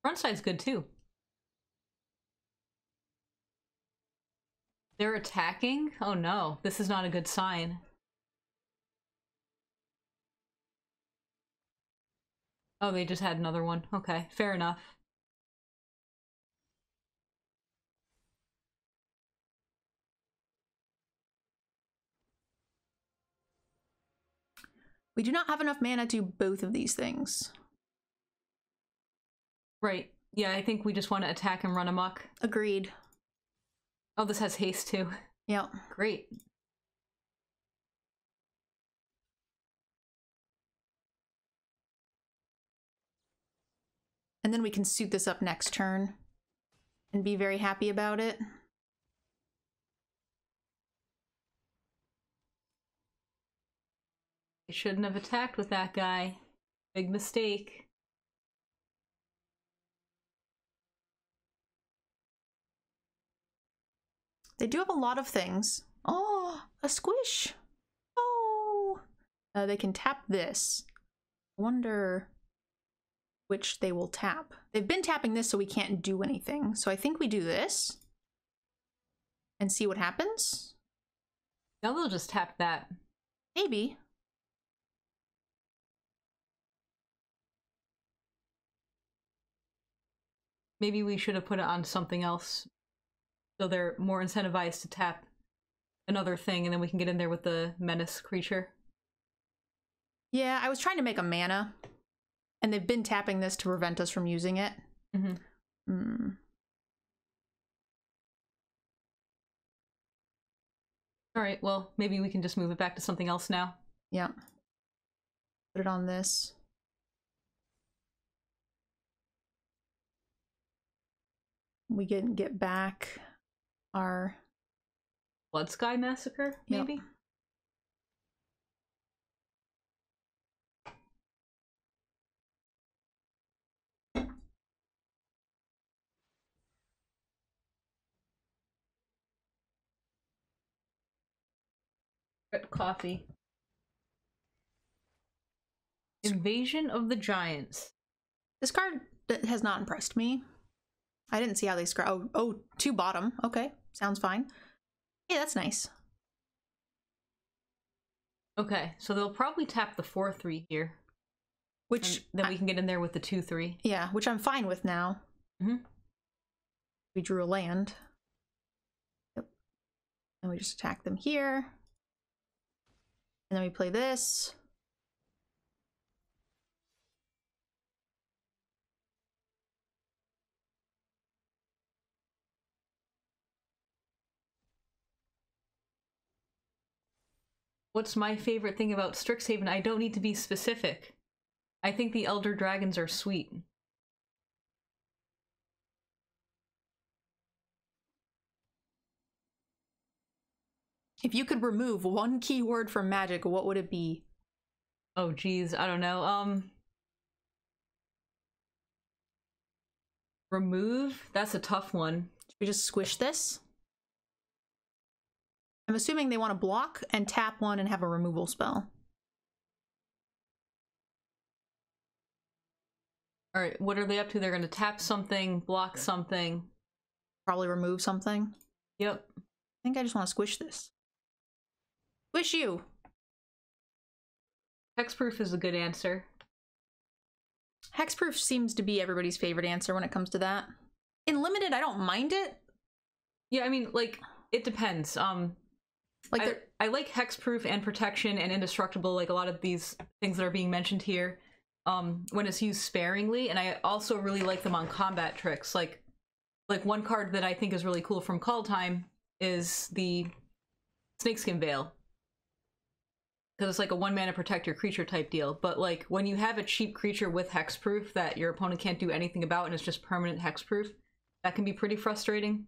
Front side's good too. They're attacking? Oh no, this is not a good sign. Oh, they just had another one. Okay, fair enough. We do not have enough mana to do both of these things. Right. Yeah, I think we just want to attack and run amok. Agreed. Oh, this has haste too. Yep. Great. And then we can suit this up next turn and be very happy about it. I shouldn't have attacked with that guy. Big mistake. They do have a lot of things. Oh, a squish. Oh. Uh, they can tap this. Wonder which they will tap. They've been tapping this so we can't do anything. So I think we do this and see what happens. Now they'll just tap that. Maybe. Maybe we should have put it on something else. so they're more incentivized to tap another thing, and then we can get in there with the menace creature. Yeah, I was trying to make a mana, and they've been tapping this to prevent us from using it. Mhm. Hmm. All right, well, maybe we can just move it back to something else now. Yeah. Put it on this. We can get back our Bloodsky Massacre, maybe? Red coffee. Invasion of the Giants. This card that has not impressed me. I didn't see how they scry. Oh, oh, two bottom. Okay, sounds fine. Yeah, that's nice. Okay, so they'll probably tap the 4 3 here. Which then I- we can get in there with the 2 3. yeah, which I'm fine with now. Mhm. We drew a land. Yep. And we just attack them here. And then we play this. What's my favorite thing about Strixhaven? I don't need to be specific. I think the Elder Dragons are sweet. If you could remove one keyword from Magic, what would it be? Oh geez, I don't know. Um Remove? That's a tough one. Should we just squish this? I'm assuming they want to block and tap one and have a removal spell. Alright, what are they up to? They're gonna tap something, block something. Probably remove something. Yep. I think I just want to squish this. Squish you! Hexproof is a good answer. Hexproof seems to be everybody's favorite answer when it comes to that. In limited, I don't mind it. Yeah, I mean, like, it depends. Um Like, I, I like hexproof and protection and indestructible, like a lot of these things that are being mentioned here, um, when it's used sparingly. And I also really like them on combat tricks. Like, like one card that I think is really cool from Kaldheim is the Snakeskin Veil, because it's like a one mana protect your creature type deal. But like when you have a cheap creature with hexproof that your opponent can't do anything about, and it's just permanent hexproof, that can be pretty frustrating.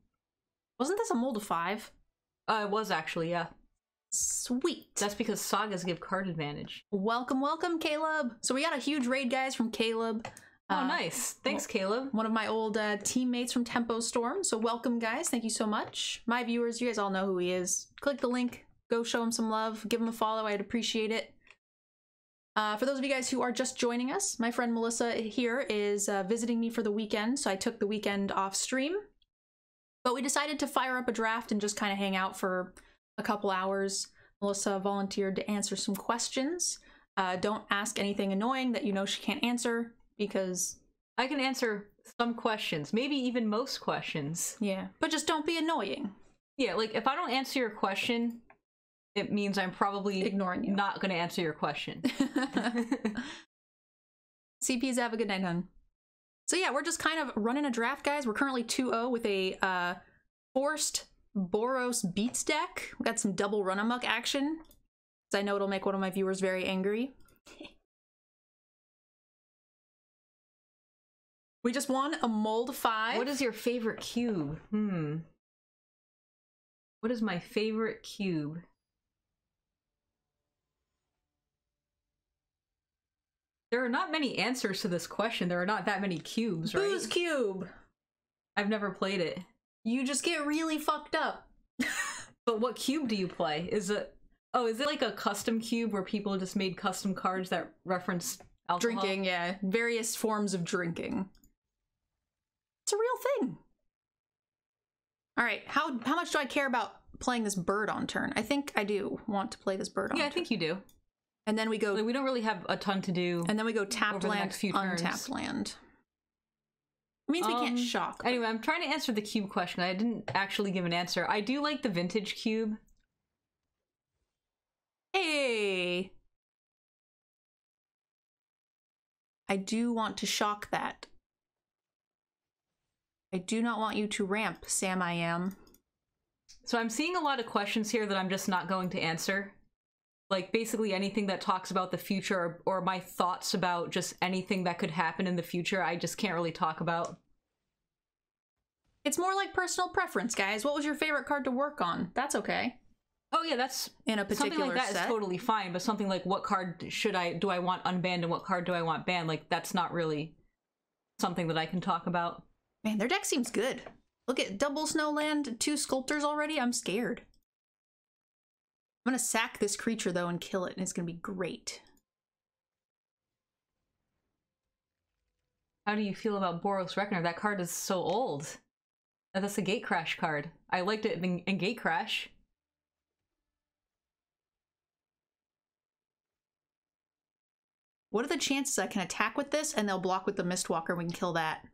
wasn't this a mold of five? Uh, it was actually, yeah. Sweet. That's because sagas give card advantage. welcome, welcome, Caleb. So we got a huge raid, guys, from Caleb. Oh, Uh, nice. Thanks, Caleb. One of my old uh, teammates from Tempo Storm. So welcome, guys. Thank you so much. My viewers, you guys all know who he is. Click the link. Go show him some love. Give him a follow. I'd appreciate it. Uh, for those of you guys who are just joining us, my friend Melissa here is uh, visiting me for the weekend, so I took the weekend off stream. But we decided to fire up a draft and just kind of hang out for a couple hours. Melissa volunteered to answer some questions. Uh, don't ask anything annoying that you know she can't answer because, I can answer some questions, maybe even most questions. yeah, but just don't be annoying. Yeah, like if I don't answer your question, it means I'm probably Ignoring you. not going to answer your question. CPs have a good night, hun. So yeah, we're just kind of running a draft, guys. We're currently 2-0 with a uh, forced Boros Beats deck. We got some double run amok action. I know it'll make one of my viewers very angry. we just won a mold five. what is your favorite cube? Hmm. What is my favorite cube? There are not many answers to this question. There are not that many cubes, right? Booze Cube? I've never played it. You just get really fucked up. But what cube do you play? Is it Oh, is it like a custom cube where people just made custom cards that reference alcohol? Drinking, yeah. Various forms of drinking. It's a real thing. All right, how how much do I care about playing this bird on turn? I think I do want to play this bird on Yeah, I think you do. And then we go Like, we don't really have a ton to do. and then we go tapped land, few untapped land. It means we can't Um, shock. Anyway, I'm trying to answer the cube question. I didn't actually give an answer. I do like the vintage cube. Hey! I do want to shock that. I do not want you to ramp, Sam I am. So I'm seeing a lot of questions here that I'm just not going to answer. Like basically anything that talks about the future or, or my thoughts about just anything that could happen in the future, I just can't really talk about. It's more like personal preference, guys. What was your favorite card to work on? That's okay. Oh yeah, that's In a particular something like that is set. totally fine. But something like what card should I do I want unbanned and what card do I want banned? Like that's not really something that I can talk about. Man, their deck seems good. Look at double snowland, two sculptors already. I'm scared. I'm gonna sack this creature though and kill it, and it's gonna be great. How do you feel about Boros Reckoner? That card is so old. That's a Gatecrash card. I liked it in, in Gatecrash. What are the chances I can attack with this and they'll block with the Mistwalker and we can kill that?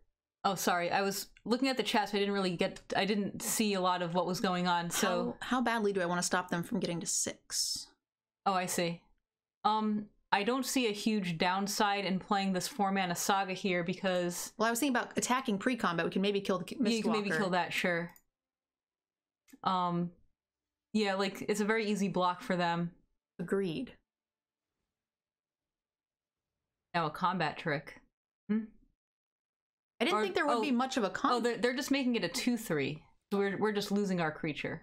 Oh, sorry. I was looking at the chat, so I didn't really get. I didn't see a lot of what was going on. So, how, how badly do I want to stop them from getting to six? oh, I see. Um, I don't see a huge downside in playing this four mana saga here because Well, I was thinking about attacking pre-combat. We can maybe kill the Mistwalker. you can maybe kill that. Sure. Um, yeah, like it's a very easy block for them. Agreed. Now a combat trick. I didn't think there would oh, be much of a con. Oh, they're they're just making it a two three. We're we're just losing our creature.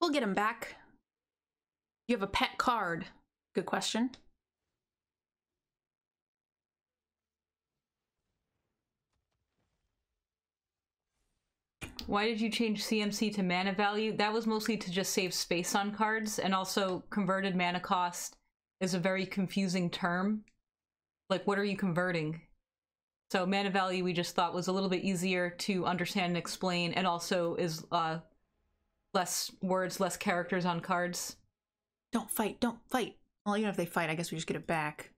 We'll get him back. You have a pet card. Good question. Why did you change CMC to mana value? That was mostly to just save space on cards, and also converted mana cost is a very confusing term. Like, what are you converting? So mana value we just thought was a little bit easier to understand and explain, and also is uh, less words, less characters on cards. Don't fight. Don't fight. Well, even if they fight, I guess we just get it back.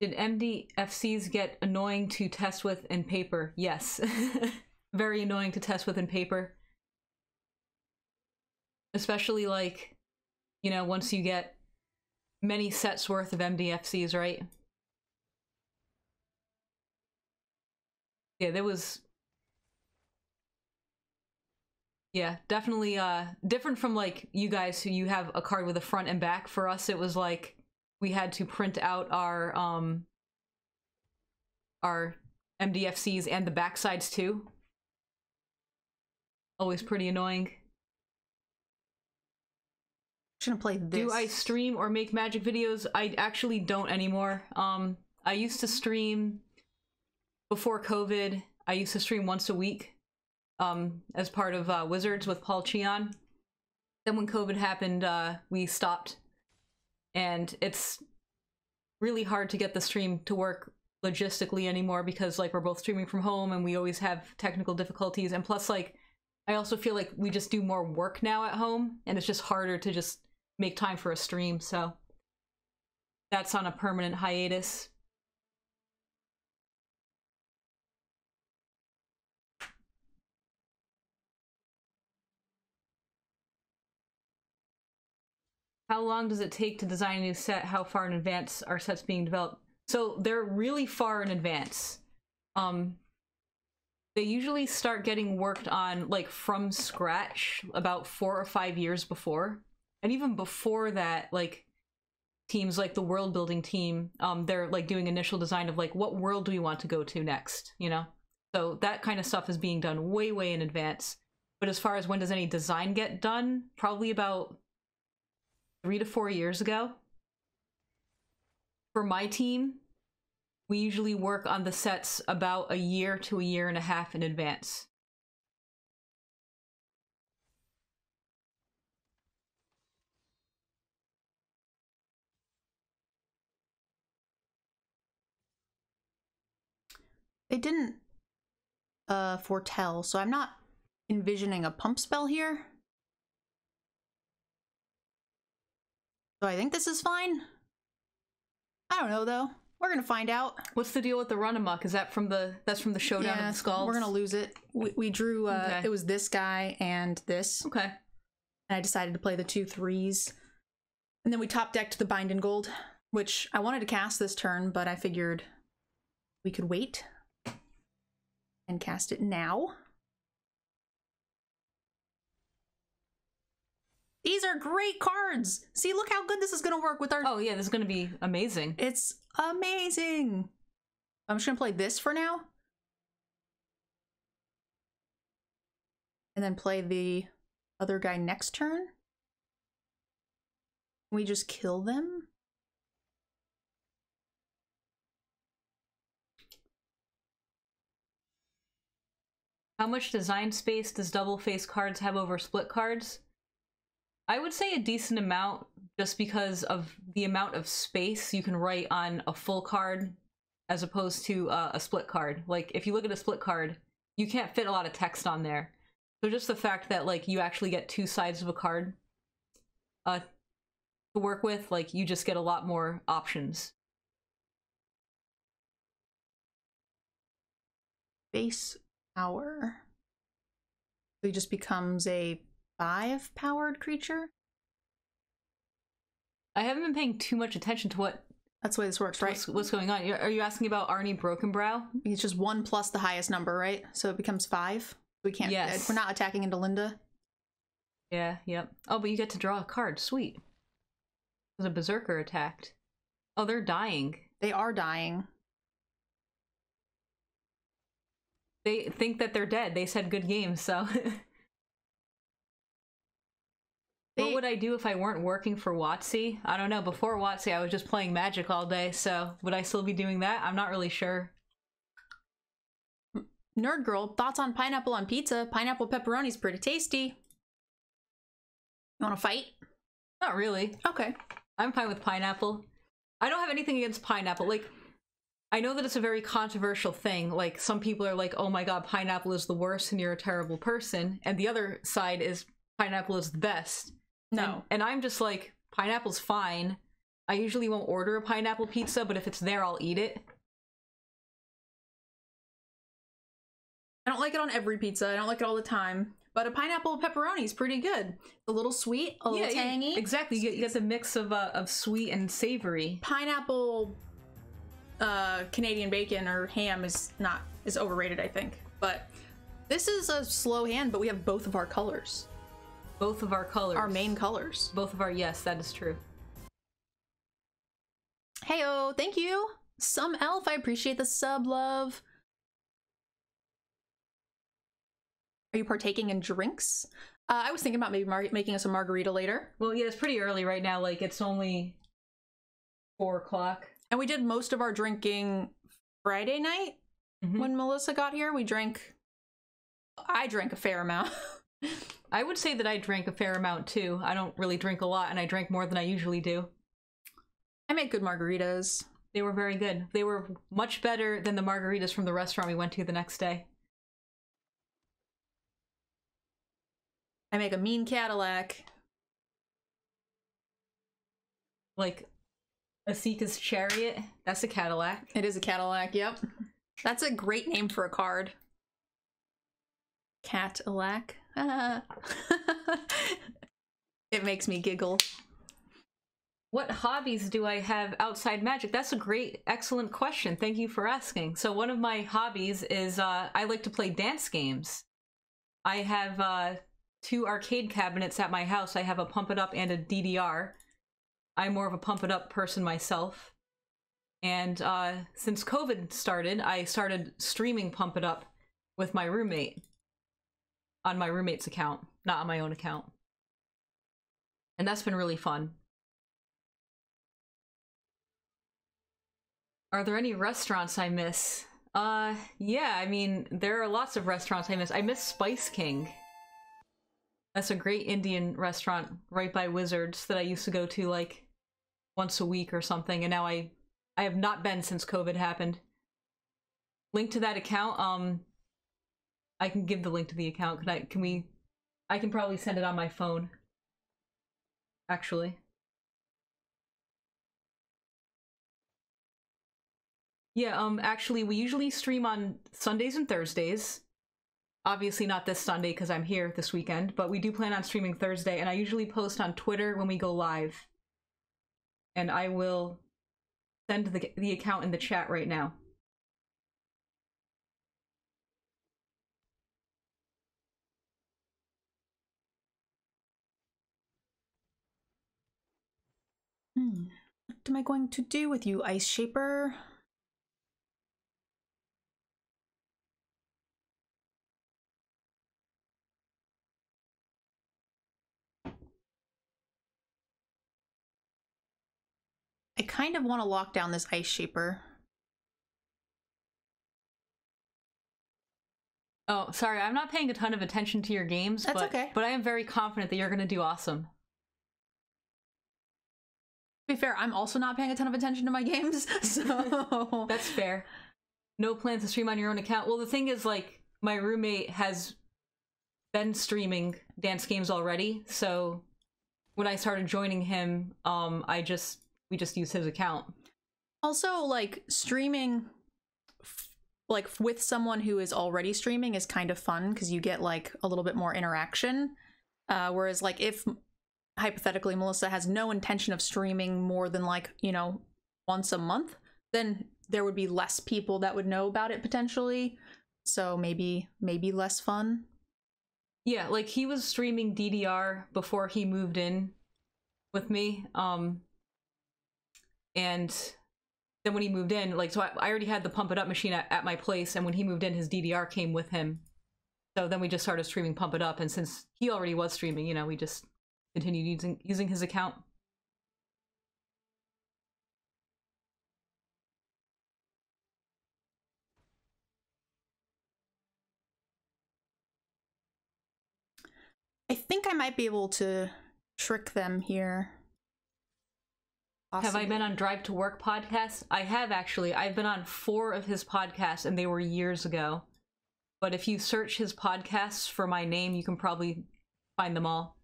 Did MDFCs get annoying to test with in paper? Yes. Very annoying to test with in paper. Especially like, you know, once you get many sets worth of MDFCs, right? Yeah, there was Yeah, definitely uh different from like you guys who you have a card with a front and back. For us it was like we had to print out our um our MDFCs and the backsides too. Always pretty annoying. Shouldn't play this. Do I stream or make magic videos? I actually don't anymore. Um I used to stream before COVID. I used to stream once a week um as part of uh, Wizards with Paul Cheon. Then when COVID happened, uh we stopped and it's really hard to get the stream to work logistically anymore because like we're both streaming from home and we always have technical difficulties. And plus like I also feel like we just do more work now at home and it's just harder to just make time for a stream. So that's on a permanent hiatus How long does it take to design a new set? How far in advance are sets being developed? So they're really far in advance. Um, they usually start getting worked on like from scratch about four or five years before, and even before that, like teams like the world building team, um, they're like doing initial design of like what world do we want to go to next, you know? So that kind of stuff is being done way, way in advance. But as far as when does any design get done, probably about three to four years ago. For my team, we usually work on the sets about a year to a year and a half in advance. They didn't uh, foretell, so I'm not envisioning a pump spell here. So I think this is fine. I don't know though. We're gonna find out. What's the deal with the run amok? Is that from the that's from the showdown of the Skalds? we're gonna lose it. We, we drew. Uh, Okay. It was this guy and this, Okay. and I decided to play the two threes, and then we top decked the bind and gold, which I wanted to cast this turn, but I figured we could wait and cast it now. These are great cards. See, look how good this is gonna work with our. Oh yeah, this is gonna be amazing. It's amazing. I'm just gonna play this for now. And then play the other guy next turn. Can we just kill them? How much design space does double face cards have over split cards? I would say a decent amount just because of the amount of space you can write on a full card as opposed to uh, a split card. Like if you look at a split card, you can't fit a lot of text on there. So just the fact that like you actually get two sides of a card uh to work with, like you just get a lot more options. Base power. So he just becomes a five powered creature. I haven't been paying too much attention to what That's the way this works, right? what's, what's going on. Are you asking about Arni Brokenbrow? It's just one plus the highest number, right? So it becomes five. We can't. Yes. We're not attacking into Linda. Yeah, yep. Oh, but you get to draw a card. Sweet. There's a berserker attacked. Oh, they're dying. They are dying. They think that they're dead. They said good game, so. They- what would I do if I weren't working for WotC? I don't know. Before WotC, I was just playing Magic all day, so would I still be doing that? I'm not really sure. Nerd girl, thoughts on pineapple on pizza? Pineapple pepperoni's pretty tasty. You want to fight? Not really. Okay. I'm fine with pineapple. I don't have anything against pineapple. Like, I know that it's a very controversial thing. Like, some people are like, oh my god, pineapple is the worst and you're a terrible person. And the other side is pineapple is the best. No. And, and I'm just like, pineapple's fine. I usually won't order a pineapple pizza, but if it's there, I'll eat it. I don't like it on every pizza. I don't like it all the time. But a pineapple pepperoni is pretty good. A little sweet, a little yeah, tangy. exactly. You get, you get the mix of uh, of sweet and savory. Pineapple uh, Canadian bacon or ham is not is overrated, I think. But this is a slow hand, but we have both of our colors. Both of our colors. Our main colors. Both of our yes, that is true. Heyo, thank you. Some elf, I appreciate the sub love. Are you partaking in drinks? Uh, I was thinking about maybe making us a margarita later. Well, yeah, it's pretty early right now. Like it's only four o'clock. And we did most of our drinking Friday night Mhm. when Melissa got here. We drank. I drank a fair amount. I would say that I drank a fair amount too. I don't really drink a lot, and I drank more than I usually do. I made good margaritas. They were very good. They were much better than the margaritas from the restaurant we went to the next day. I make a mean Cadillac. Like Esika's Chariot. That's a Cadillac. It is a Cadillac, yep. That's a great name for a card. Cadillac. it makes me giggle. What hobbies do I have outside magic? That's a great, excellent question. Thank you for asking. So one of my hobbies is uh, I like to play dance games. I have uh, two arcade cabinets at my house. I have a Pump It Up and a DDR. I'm more of a Pump It Up person myself. And uh, since COVID started, I started streaming Pump It Up with my roommate on my roommate's account, not on my own account. And that's been really fun. Are there any restaurants I miss? Uh, yeah, I mean, there are lots of restaurants I miss. I miss Spice King. That's a great Indian restaurant right by Wizards that I used to go to like once a week or something, and now I I have not been since COVID happened. link to that account. Um, I can give the link to the account. Can I? Can we? I can probably send it on my phone. Actually. Yeah, um actually we usually stream on Sundays and Thursdays. Obviously not this Sunday because I'm here this weekend, but we do plan on streaming Thursday and I usually post on Twitter when we go live. And I will send the the account in the chat right now. Hmm. What am I going to do with you, Ice Shaper? I kind of want to lock down this Ice Shaper. Oh, sorry, I'm not paying a ton of attention to your games, That's but, okay. but I am very confident that you're going to do awesome. Be fair, I'm also not paying a ton of attention to my games, so That's fair. No plans to stream on your own account. Well, the thing is, like, my roommate has been streaming dance games already, so when I started joining him, um, I just we just used his account. Also, like streaming, f- like with someone who is already streaming is kind of fun because you get like a little bit more interaction. Uh, whereas, like if hypothetically Melissa has no intention of streaming more than like you know once a month, then there would be less people that would know about it potentially. So maybe maybe less fun. Yeah, like he was streaming DDR before he moved in with me. Um and then when he moved in, like so I, I already had the pump it up machine at, at my place and when he moved in his DDR came with him. So then we just started streaming pump it up and since he already was streaming, you know, we just continued using using his account. I think I might be able to trick them here. Have I been on Drive to Work podcast? I have actually. I've been on four of his podcasts, and they were years ago. But if you search his podcasts for my name, you can probably find them all.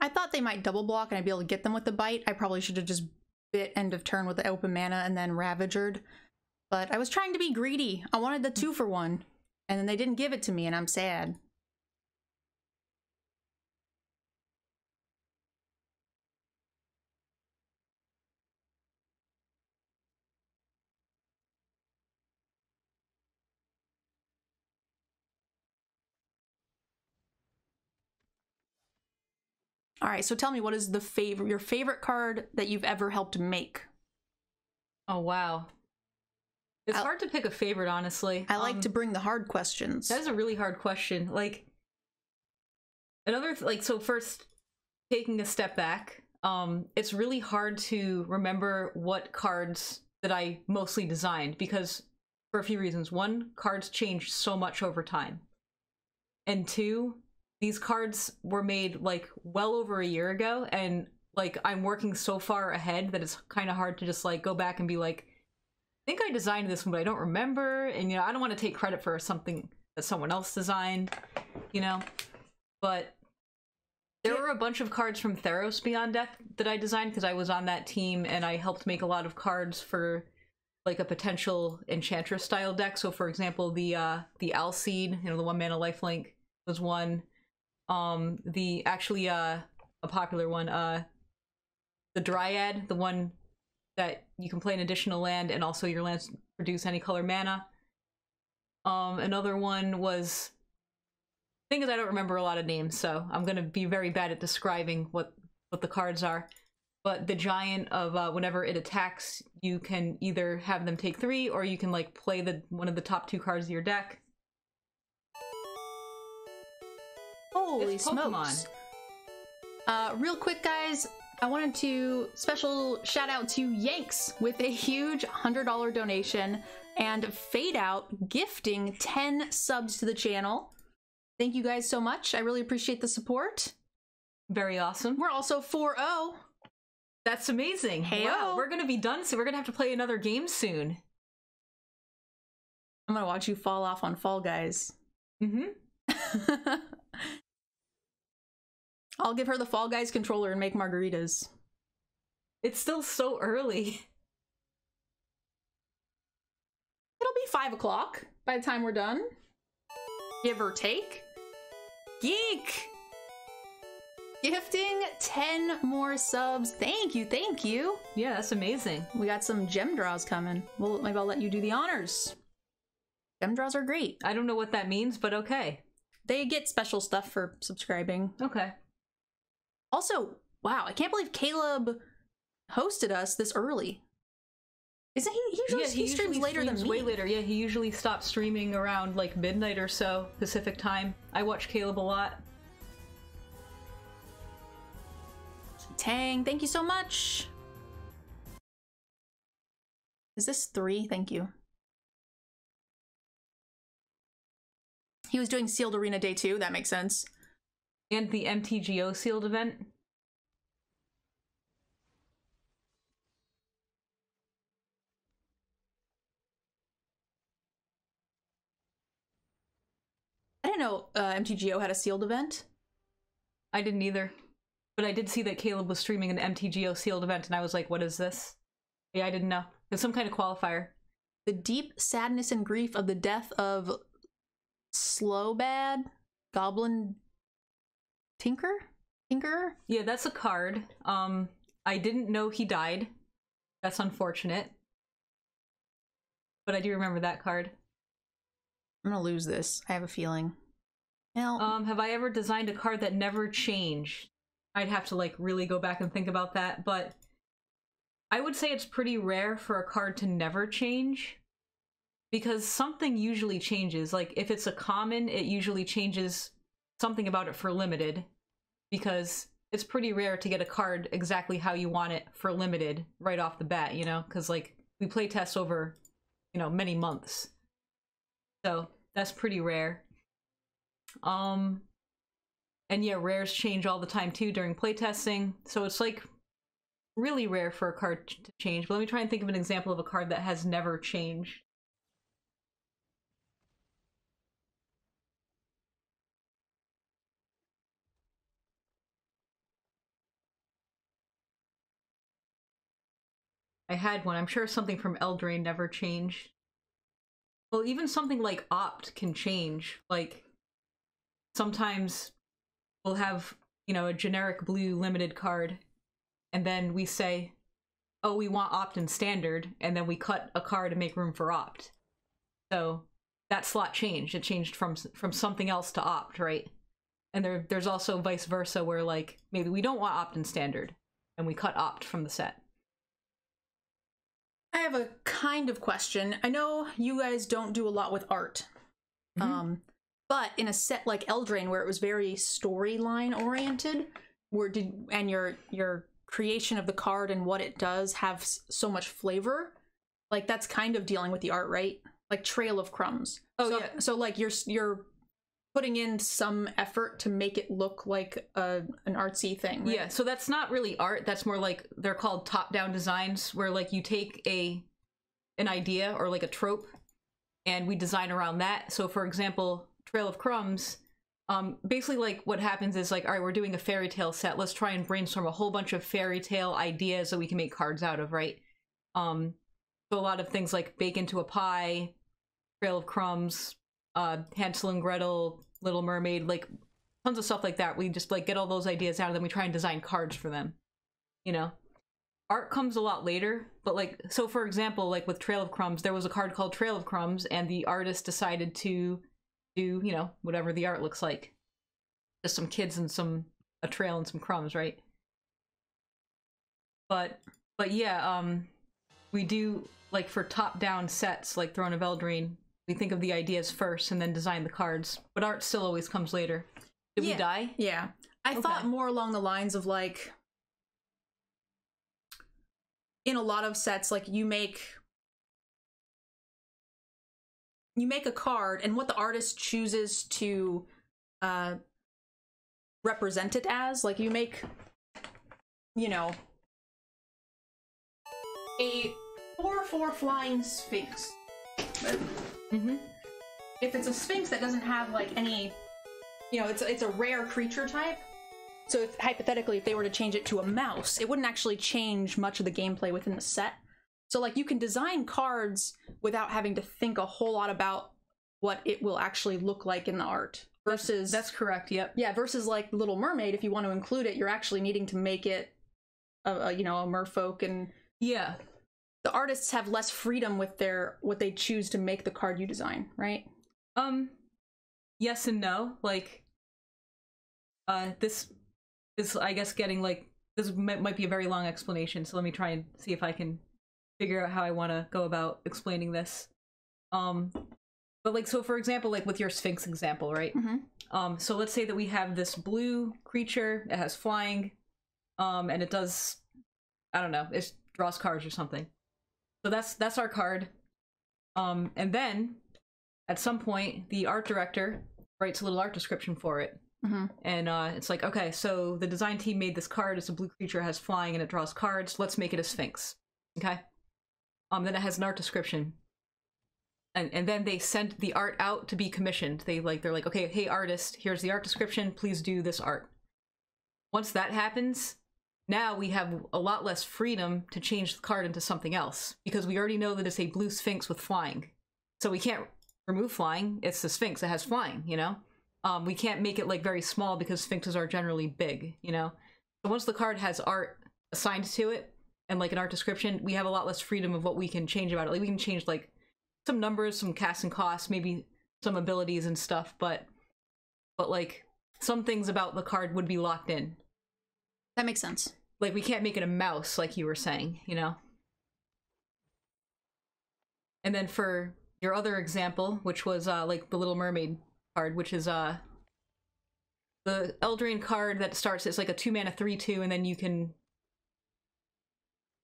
I thought they might double block and I'd be able to get them with the bite. I probably should have just bit end of turn with the open mana and then Ravagered. But I was trying to be greedy. I wanted the two for one. And then they didn't give it to me and I'm sad. All right, so tell me what is the favorite your favorite card that you've ever helped make? Oh wow, it's I- hard to pick a favorite, honestly. I like Um, to bring the hard questions. That is a really hard question. Like another th- like so first taking a step back, um it's really hard to remember what cards that I mostly designed because for a few reasons. One, cards change so much over time. And two, these cards were made like well over a year ago and like I'm working so far ahead that it's kind of hard to just like go back and be like I think I designed this one, but I don't remember. And, you know, I don't want to take credit for something that someone else designed, you know? But there were a bunch of cards from Theros Beyond Death that I designed because I was on that team and I helped make a lot of cards for like a potential Enchantress style deck. So, for example, the uh the Alseid, you know, the one mana lifelink was one. Um, the actually uh a popular one, uh, the Dryad, the one that you can play an additional land and also your lands produce any color mana. Um, another one was thing is I don't remember a lot of names, so I'm gonna be very bad at describing what what the cards are. But the giant of uh, whenever it attacks, you can either have them take three, or you can like play the one of the top two cards of your deck. Holy It's smokes. Uh, real quick, guys, I wanted to special shout out to Yanks with a huge $100 donation and Fade Out gifting 10 subs to the channel. Thank you guys so much. I really appreciate the support. Very awesome. We're also 4 0. That's amazing. Heyo. Wow, we're gonna be done, so we're gonna have to play another game soon. I'm gonna watch you fall off on Fall Guys. Mm-hmm. I'll give her the Fall Guys controller and make margaritas. It's still so early. It'll be five o'clock by the time we're done. Give or take. Geek! Gifting 10 more subs. Thank you, thank you. Yeah, that's amazing. We got some gem draws coming. Well, maybe I'll let you do the honors. Gem draws are great. I don't know what that means, but okay. They get special stuff for subscribing. Okay. Also, wow, I can't believe Caleb hosted us this early. Isn't he? He usually, yeah, he streams usually later streams than me. way later. Yeah, he usually stops streaming around like midnight or so Pacific time. I watch Caleb a lot. Tang, thank you so much. Is this three? Thank you. He was doing sealed arena day two. That makes sense. And the MTGO sealed event. I didn't know uh, MTGO had a sealed event. I didn't either. But I did see that Caleb was streaming an MTGO sealed event, and I was like, what is this? Yeah, I didn't know. It's some kind of qualifier. The deep sadness and grief of the death of Slowbad Goblin Tinker Tinker. Yeah, that's a card. Um, I didn't know he died. That's unfortunate. But I do remember that card. I'm gonna lose this. I have a feeling. Well, Um, have I ever designed a card that never changed? I'd have to like really go back and think about that, but I would say it's pretty rare for a card to never change because something usually changes. Like if it's a common, it usually changes something about it for limited because it's pretty rare to get a card exactly how you want it for limited right off the bat, you know? Cuz like we play tests over, you know, many months. So, that's pretty rare. Um, and yeah, rares change all the time too during playtesting. So it's like really rare for a card to change. But let me try and think of an example of a card that has never changed. I had one. I'm sure something from Eldraine never changed. Well, even something like Opt can change. Like sometimes we'll have, you know, a generic blue limited card, and then we say, oh, we want Opt and Standard, and then we cut a card to make room for Opt. So that slot changed. It changed from from something else to Opt, right? And there there's also vice versa where like maybe we don't want Opt and Standard, and we cut Opt from the set. I have a kind of question. I know you guys don't do a lot with art. Mhm. Um, but in a set like Eldraine where it was very storyline oriented, where did and your your creation of the card and what it does have s- so much flavor, like that's kind of dealing with the art, right? Like Trail of Crumbs. Oh, so, yeah. So like you're s- you're putting in some effort to make it look like a an artsy thing. Right? Yeah, so that's not really art. That's more like they're called top-down designs where like you take a an idea or like a trope and we design around that. So for example, Trail of Crumbs um basically like what happens is like all right, we're doing a fairy tale set. Let's try and brainstorm a whole bunch of fairy tale ideas that we can make cards out of, right? Um so a lot of things like bake into a pie, Trail of Crumbs, uh Hansel and Gretel, Little Mermaid, like tons of stuff like that. We just like get all those ideas out and then we try and design cards for them. You know? Art comes a lot later, but like so for example, like with Trail of Crumbs, there was a card called Trail of Crumbs and the artist decided to do, you know, whatever the art looks like. Just some kids and some a trail and some crumbs, right? But but yeah, um we do like for top-down sets like Throne of Eldraine, we think of the ideas first and then design the cards. But art still always comes later. Did Yeah. we die? Yeah. I Okay. thought more along the lines of like in a lot of sets like you make you make a card and what the artist chooses to uh represent it as like you make you know a 4 4 flying sphinx Mm-hmm. If it's a Sphinx that doesn't have like any, you know, it's it's a rare creature type. So if, hypothetically, if they were to change it to a mouse, it wouldn't actually change much of the gameplay within the set. So like you can design cards without having to think a whole lot about what it will actually look like in the art. Versus That's correct. Yep. yeah, versus like Little Mermaid, if you want to include it, you're actually needing to make it, a, a you know, a merfolk, and Yeah. The artists have less freedom with their what they choose to make the card you design, right? Um, yes and no. Like, uh, this is, I guess, getting like this might, might be a very long explanation. So let me try and see if I can figure out how I want to go about explaining this. Um, but like, so for example, like with your Sphinx example, right? Mhm. Um, so let's say that we have this blue creature. It has flying, um, and it does, I don't know, it draws cards or something. So that's that's our card. Um, and then at some point, the art director writes a little art description for it. Mm-hmm. And uh, it's like, okay, so the design team made this card. It's a blue creature, has flying, and it draws cards. Let's make it a sphinx. Okay. Um. Then it has an art description. And and then they sent the art out to be commissioned. They like they're like, okay, hey artist, here's the art description. Please do this art. Once that happens, now we have a lot less freedom to change the card into something else because we already know that it's a blue sphinx with flying. So we can't remove flying. It's the sphinx that has flying. You know. Um, we can't make it like very small because sphinxes are generally big, you know. So once the card has art assigned to it and like an art description, we have a lot less freedom of what we can change about it. Like we can change like some numbers, some cast and costs, maybe some abilities and stuff, but but like some things about the card would be locked in. That makes sense. Like we can't make it a mouse, like you were saying, you know. And then for your other example, which was uh, like the Little Mermaid card, which is uh the Eldraine card that starts it's like a two mana three two, and then you can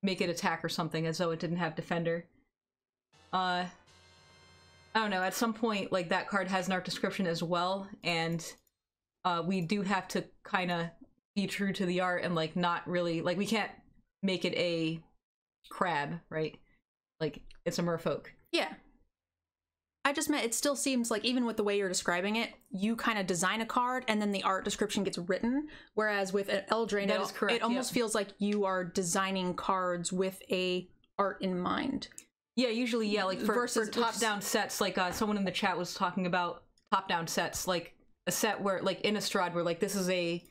make it attack or something as though it didn't have defender. Uh I don't know, at some point like that card has an art description as well, and uh we do have to kinda be true to the art and like not really like we can't make it a crab, right? Like it's a merfolk. Yeah. I just meant it still seems like even with the way you're describing it, you kind of design a card and then the art description gets written. Whereas with an Eldraine, That it, is correct, it almost yeah. feels like you are designing cards with a art in mind. Yeah, usually, yeah, like for, Versus- for top-down sets, like uh, someone in the chat was talking about top-down sets, like a set where, like in Innistrad, where like this is a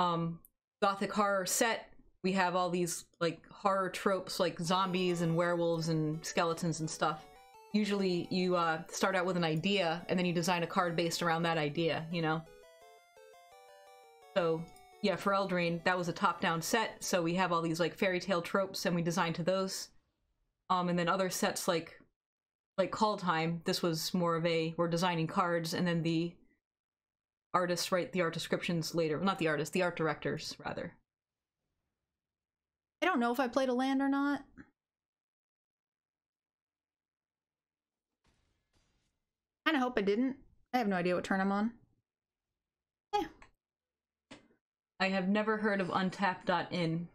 um gothic horror set. We have all these like horror tropes, like zombies and werewolves and skeletons and stuff. Usually, you uh, start out with an idea and then you design a card based around that idea. You know. So yeah, for Eldraine, that was a top-down set. So we have all these like fairy tale tropes, and we designed to those. Um, and then other sets like like Kaldheim, this was more of a we're designing cards, and then the artists write the art descriptions later. Well, not the artists, the art directors rather. I don't know if I played a land or not. Kind of hope I didn't. I have no idea what turn I'm on. Yeah. I have never heard of untap.in.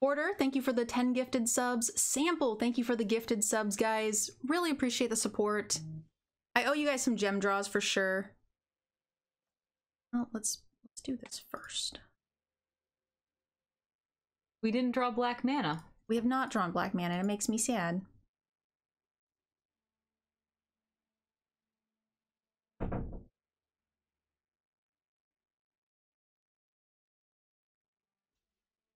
Order, thank you for the 10 gifted subs. Sample, thank you for the gifted subs, guys. Really appreciate the support. I owe you guys some gem draws for sure. Well, let's let's do this first. We didn't draw black mana. We have not drawn black mana, and it makes me sad.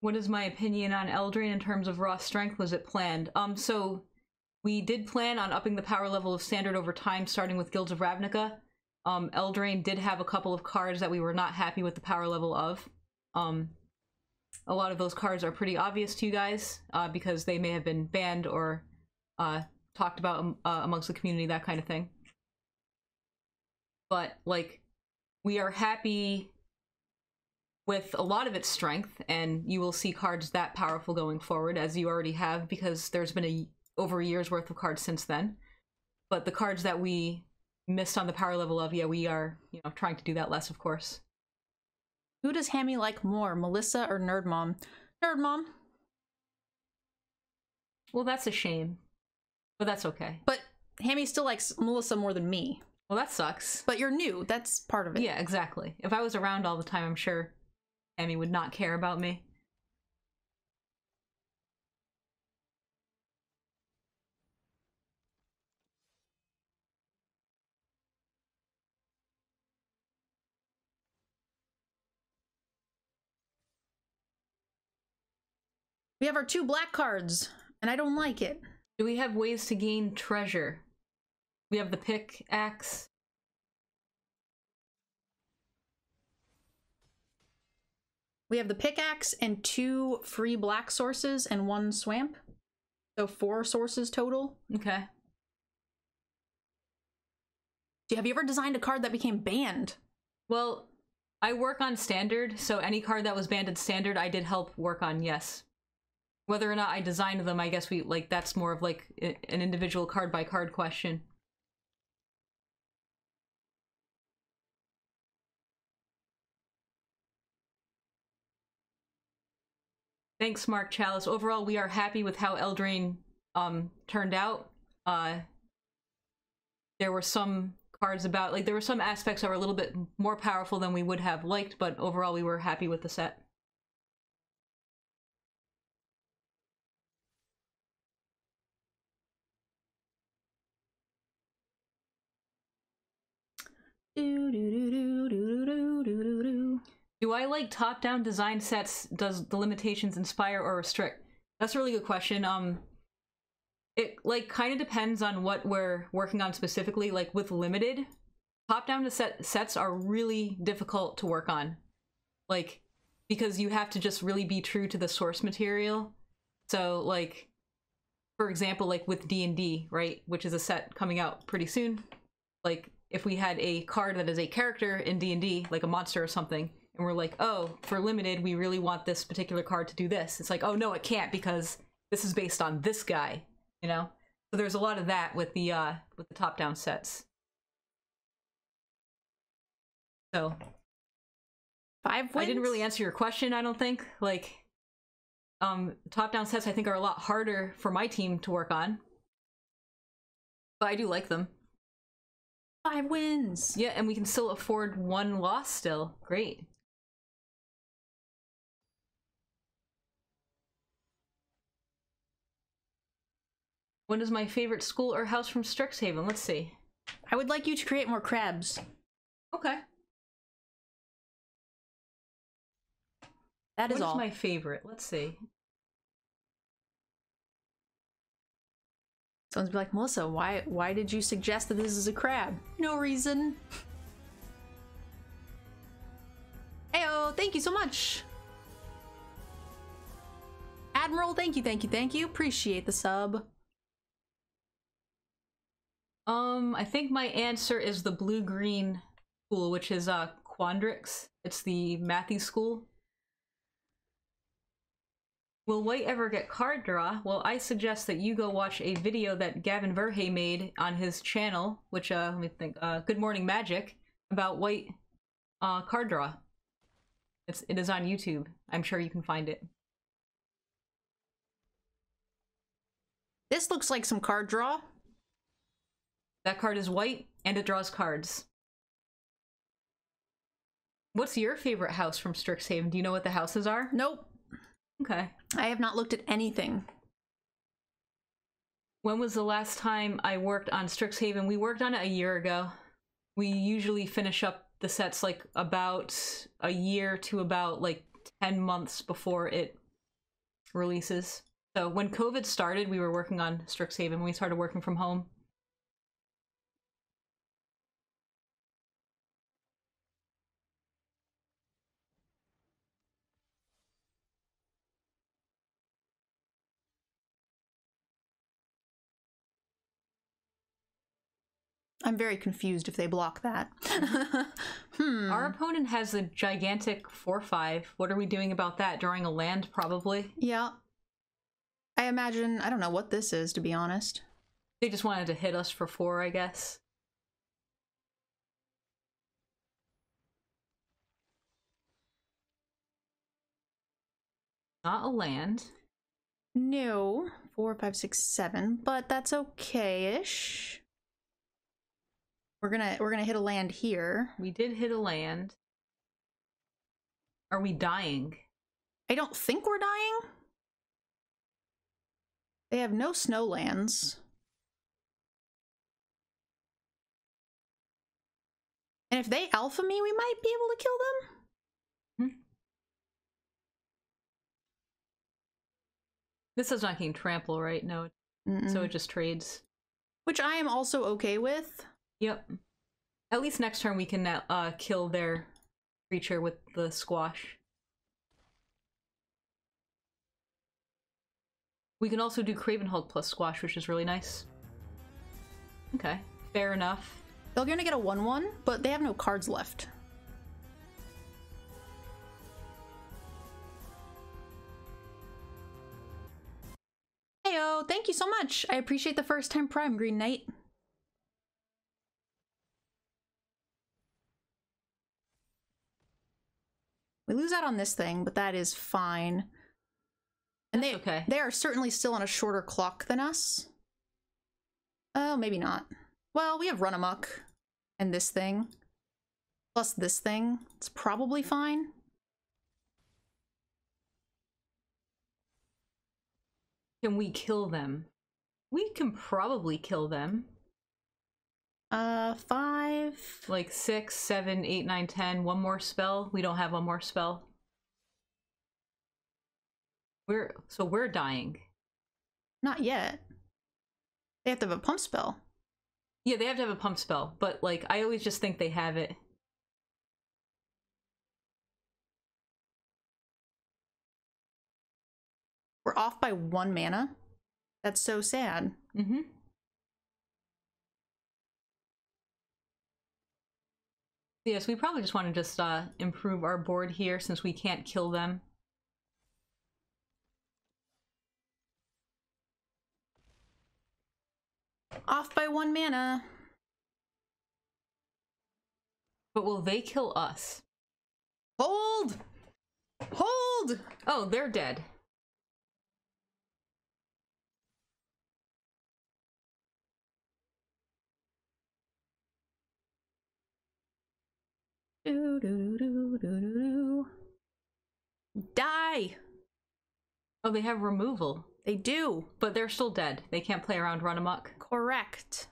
What is my opinion on Eldraine in terms of raw strength? Was it planned? Um, so we did plan on upping the power level of standard over time, starting with Guilds of Ravnica. Um, did have a couple of cards that we were not happy with the power level of. Um, a lot of those cards are pretty obvious to you guys uh, because they may have been banned or uh, talked about um, uh, amongst the community, that kind of thing. But like, we are happy with a lot of its strength, and you will see cards that powerful going forward, as you already have, because there's been a over a year's worth of cards since then. But the cards that we missed on the power level of, yeah, we are you know trying to do that less, of course. Who does Hammy like more, Melissa or Nerd Mom? Nerd Mom. Well, that's a shame. But that's okay. But Hammy still likes Melissa more than me. Well, that sucks. But you're new. That's part of it. Yeah, exactly. If I was around all the time, I'm sure Emmy would not care about me. We have our two black cards, and I don't like it. Do we have ways to gain treasure? We have the pickaxe. We have the pickaxe and two free black sources and one swamp. So four sources total. Okay. Do- Have you ever designed a card that became banned? Well, I work on standard, so any card that was banned in standard, I did help work on. Yes. Whether or not I designed them, I guess we like that's more of like an individual card by card question. Thanks, Mark Chalice. Overall, we are happy with how Eldraine um turned out. Uh, there were some cards about like there were some aspects that were a little bit more powerful than we would have liked, but overall we were happy with the set. Do, I like top-down design sets? Does the limitations inspire or restrict? That's a really good question. Um, it like kind of depends on what we're working on specifically. Like with limited, top-down set sets are really difficult to work on, like because you have to just really be true to the source material. So like, for example, like with D and D, right, which is a set coming out pretty soon, like if we had a card that is a character in D&D, like a monster or something, and we're like, "Oh, for limited, we really want this particular card to do this." It's like, "Oh no, it can't because this is based on this guy." You know? So there's a lot of that with the uh with the top-down sets. So, Five wins? I didn't really answer your question, I don't think. Like um top-down sets I think are a lot harder for my team to work on. But I do like them. Five wins. Yeah, and we can still afford one loss still. Great. When is my favorite school or house from Strixhaven? Let's see. I would like you to create more crabs. Okay. That is is all. my favorite? Let's see. Someone's be like, Melissa, why why did you suggest that this is a crab? No reason. Heyo, thank you so much. Admiral, thank you, thank you, thank you. Appreciate the sub. Um, I think my answer is the blue-green school, which is uh Quandrix. It's the mathy school. Will White ever get card draw? Well, I suggest that you go watch a video that Gavin Verhey made on his channel, which uh let me think, uh Good Morning Magic, about White uh card draw. It's it is on YouTube. I'm sure you can find it. This looks like some card draw. That card is white and it draws cards. What's your favorite house from Strixhaven? Do you know what the houses are? Nope. Okay. I have not looked at anything. When was the last time I worked on Strixhaven? We worked on it a year ago. We usually finish up the sets like about a year to about like 10 months before it releases. So when COVID started, we were working on Strixhaven. We started working from home. I'm very confused if they block that. hmm. Our opponent has a gigantic 4-5. What are we doing about that? Drawing a land, probably? Yeah. I imagine, I don't know what this is, to be honest. They just wanted to hit us for 4, I guess. Not a land. No. four, five, six, seven, but that's okay-ish. We're gonna we're gonna hit a land here. We did hit a land. Are we dying? I don't think we're dying. They have no snow lands. And if they alpha me, we might be able to kill them. Hmm. This is not getting trample, right? No. Mm-mm. So it just trades. Which I am also okay with. Yep. At least next turn we can uh, kill their creature with the squash. We can also do Craven Hulk plus squash, which is really nice. Okay, fair enough. They're gonna get a 1 1, but they have no cards left. Heyo, thank you so much. I appreciate the first time Prime, Green Knight. We lose out on this thing, but that is fine. And That's they okay. they are certainly still on a shorter clock than us. Oh, maybe not. Well, we have Run Amok and this thing. Plus this thing. It's probably fine. Can we kill them? We can probably kill them. Uh, five. Like six, seven, eight, nine, ten. One more spell. We don't have one more spell. We're so we're dying. Not yet. They have to have a pump spell. Yeah, they have to have a pump spell, but like I always just think they have it. We're off by one mana. That's so sad. Mm-hmm. Yes, we probably just want to just uh, improve our board here since we can't kill them. Off by one mana. But will they kill us? Hold! Hold! Oh, they're dead. Do, do, do, do, do, do. Die! Oh, they have removal, They do. but they're still dead. They can't play around run amok. Correct.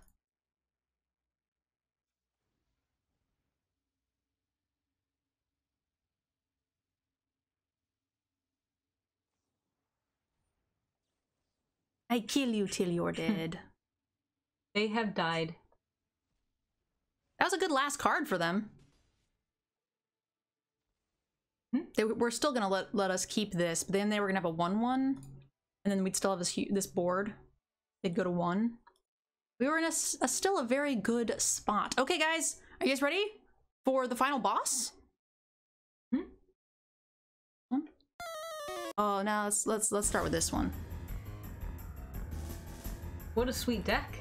I kill you till you're dead. They have died. that was a good last card for them. Hmm? They were still gonna let let us keep this, but then they were gonna have a one one, and then we'd still have this this board. They'd go to one. We were in a still a very good spot. Okay, guys, are you guys ready for the final boss? Hmm? Oh, now let's let's let's start with this one. What a sweet deck.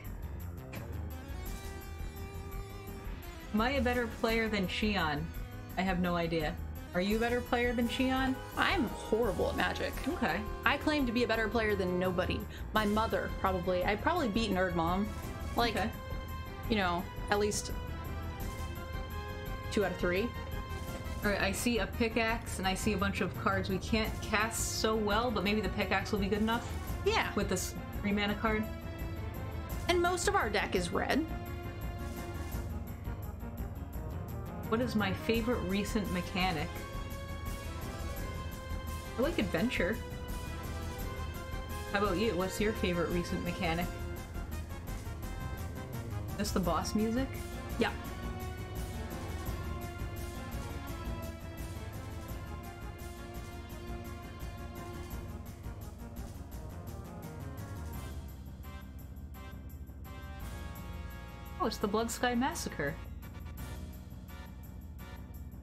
Am I a better player than Shion? I have no idea. Are you a better player than Shion? I'm horrible at Magic. Okay. I claim to be a better player than nobody. My mother, probably. I probably beat Nerd Mom. Like, Okay. you know, at least two out of three. Alright, I see a pickaxe and I see a bunch of cards we can't cast so well, but maybe the pickaxe will be good enough Yeah. with this three mana card. And most of our deck is red. What is my favorite recent mechanic? I like adventure. How about you? What's your favorite recent mechanic? This the boss music? Yeah. Oh, it's the Bloodsky Massacre.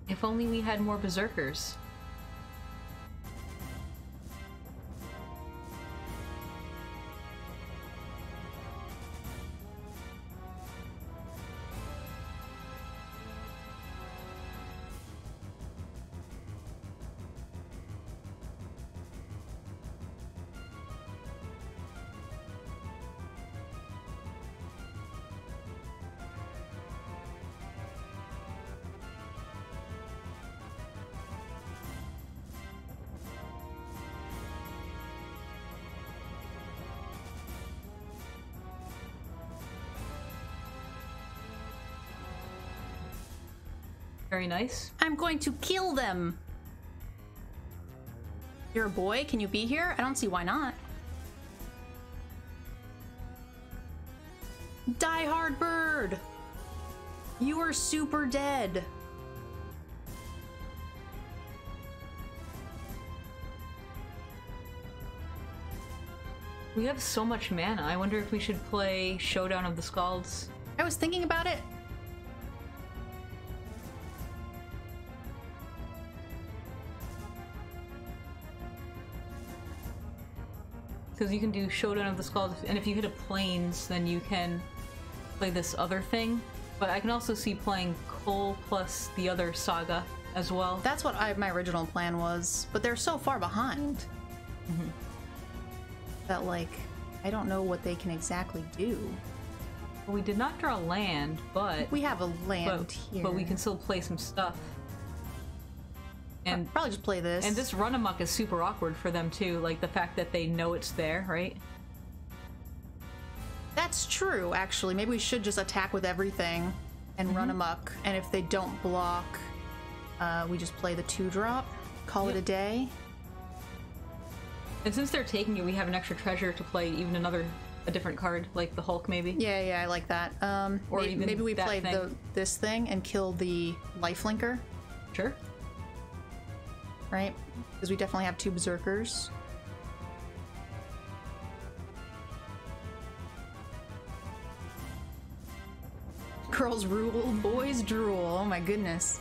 If only we had more berserkers. Very nice. I'm going to kill them. You're a boy? Can you be here? I don't see why not. Die hard bird! You are super dead. We have so much mana. I wonder if we should play Showdown of the Skalds. I was thinking about it. Because you can do Showdown of the Skalds, and if you hit a Plains, then you can play this other thing. But I can also see playing Koll plus the other Saga as well. That's what I, my original plan was, but they're so far behind mm-hmm. that, like, I don't know what they can exactly do. We did not draw land, but We have a land but, here, but we can still play some stuff. And probably just play this. and this run amok is super awkward for them too, like the fact that they know it's there, right? That's true, actually. Maybe we should just attack with everything and run amok. And if they don't block, uh, we just play the two drop, call it a day. And since they're taking it, we have an extra treasure to play even another a different card, like the Hulk maybe. Yeah, yeah, I like that. Um, Or may- even maybe we play the this thing and kill the lifelinker, Sure. Right? Because we definitely have two berserkers. Girls rule, boys drool. Oh my goodness.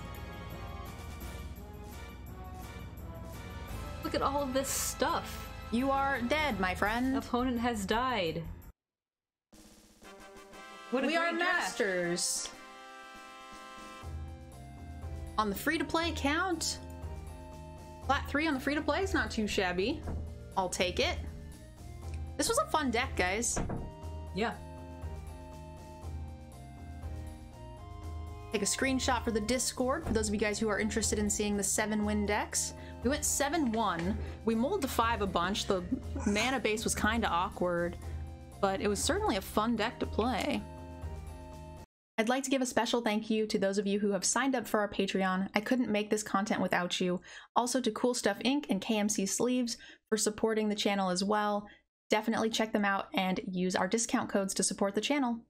Look at all of this stuff. You are dead, my friend. Opponent has died. What We are draft. masters. On the free to play count, flat three on the free to play is not too shabby. I'll take it. This was a fun deck, guys. Yeah. Take a screenshot for the Discord for those of you guys who are interested in seeing the seven win decks. We went 7 1. We mulled to 5 a bunch. The mana base was kind of awkward, but it was certainly a fun deck to play. I'd like to give a special thank you to those of you who have signed up for our Patreon. I couldn't make this content without you. Also to Cool Stuff Inc. and KMC Sleeves for supporting the channel as well. Definitely check them out and use our discount codes to support the channel.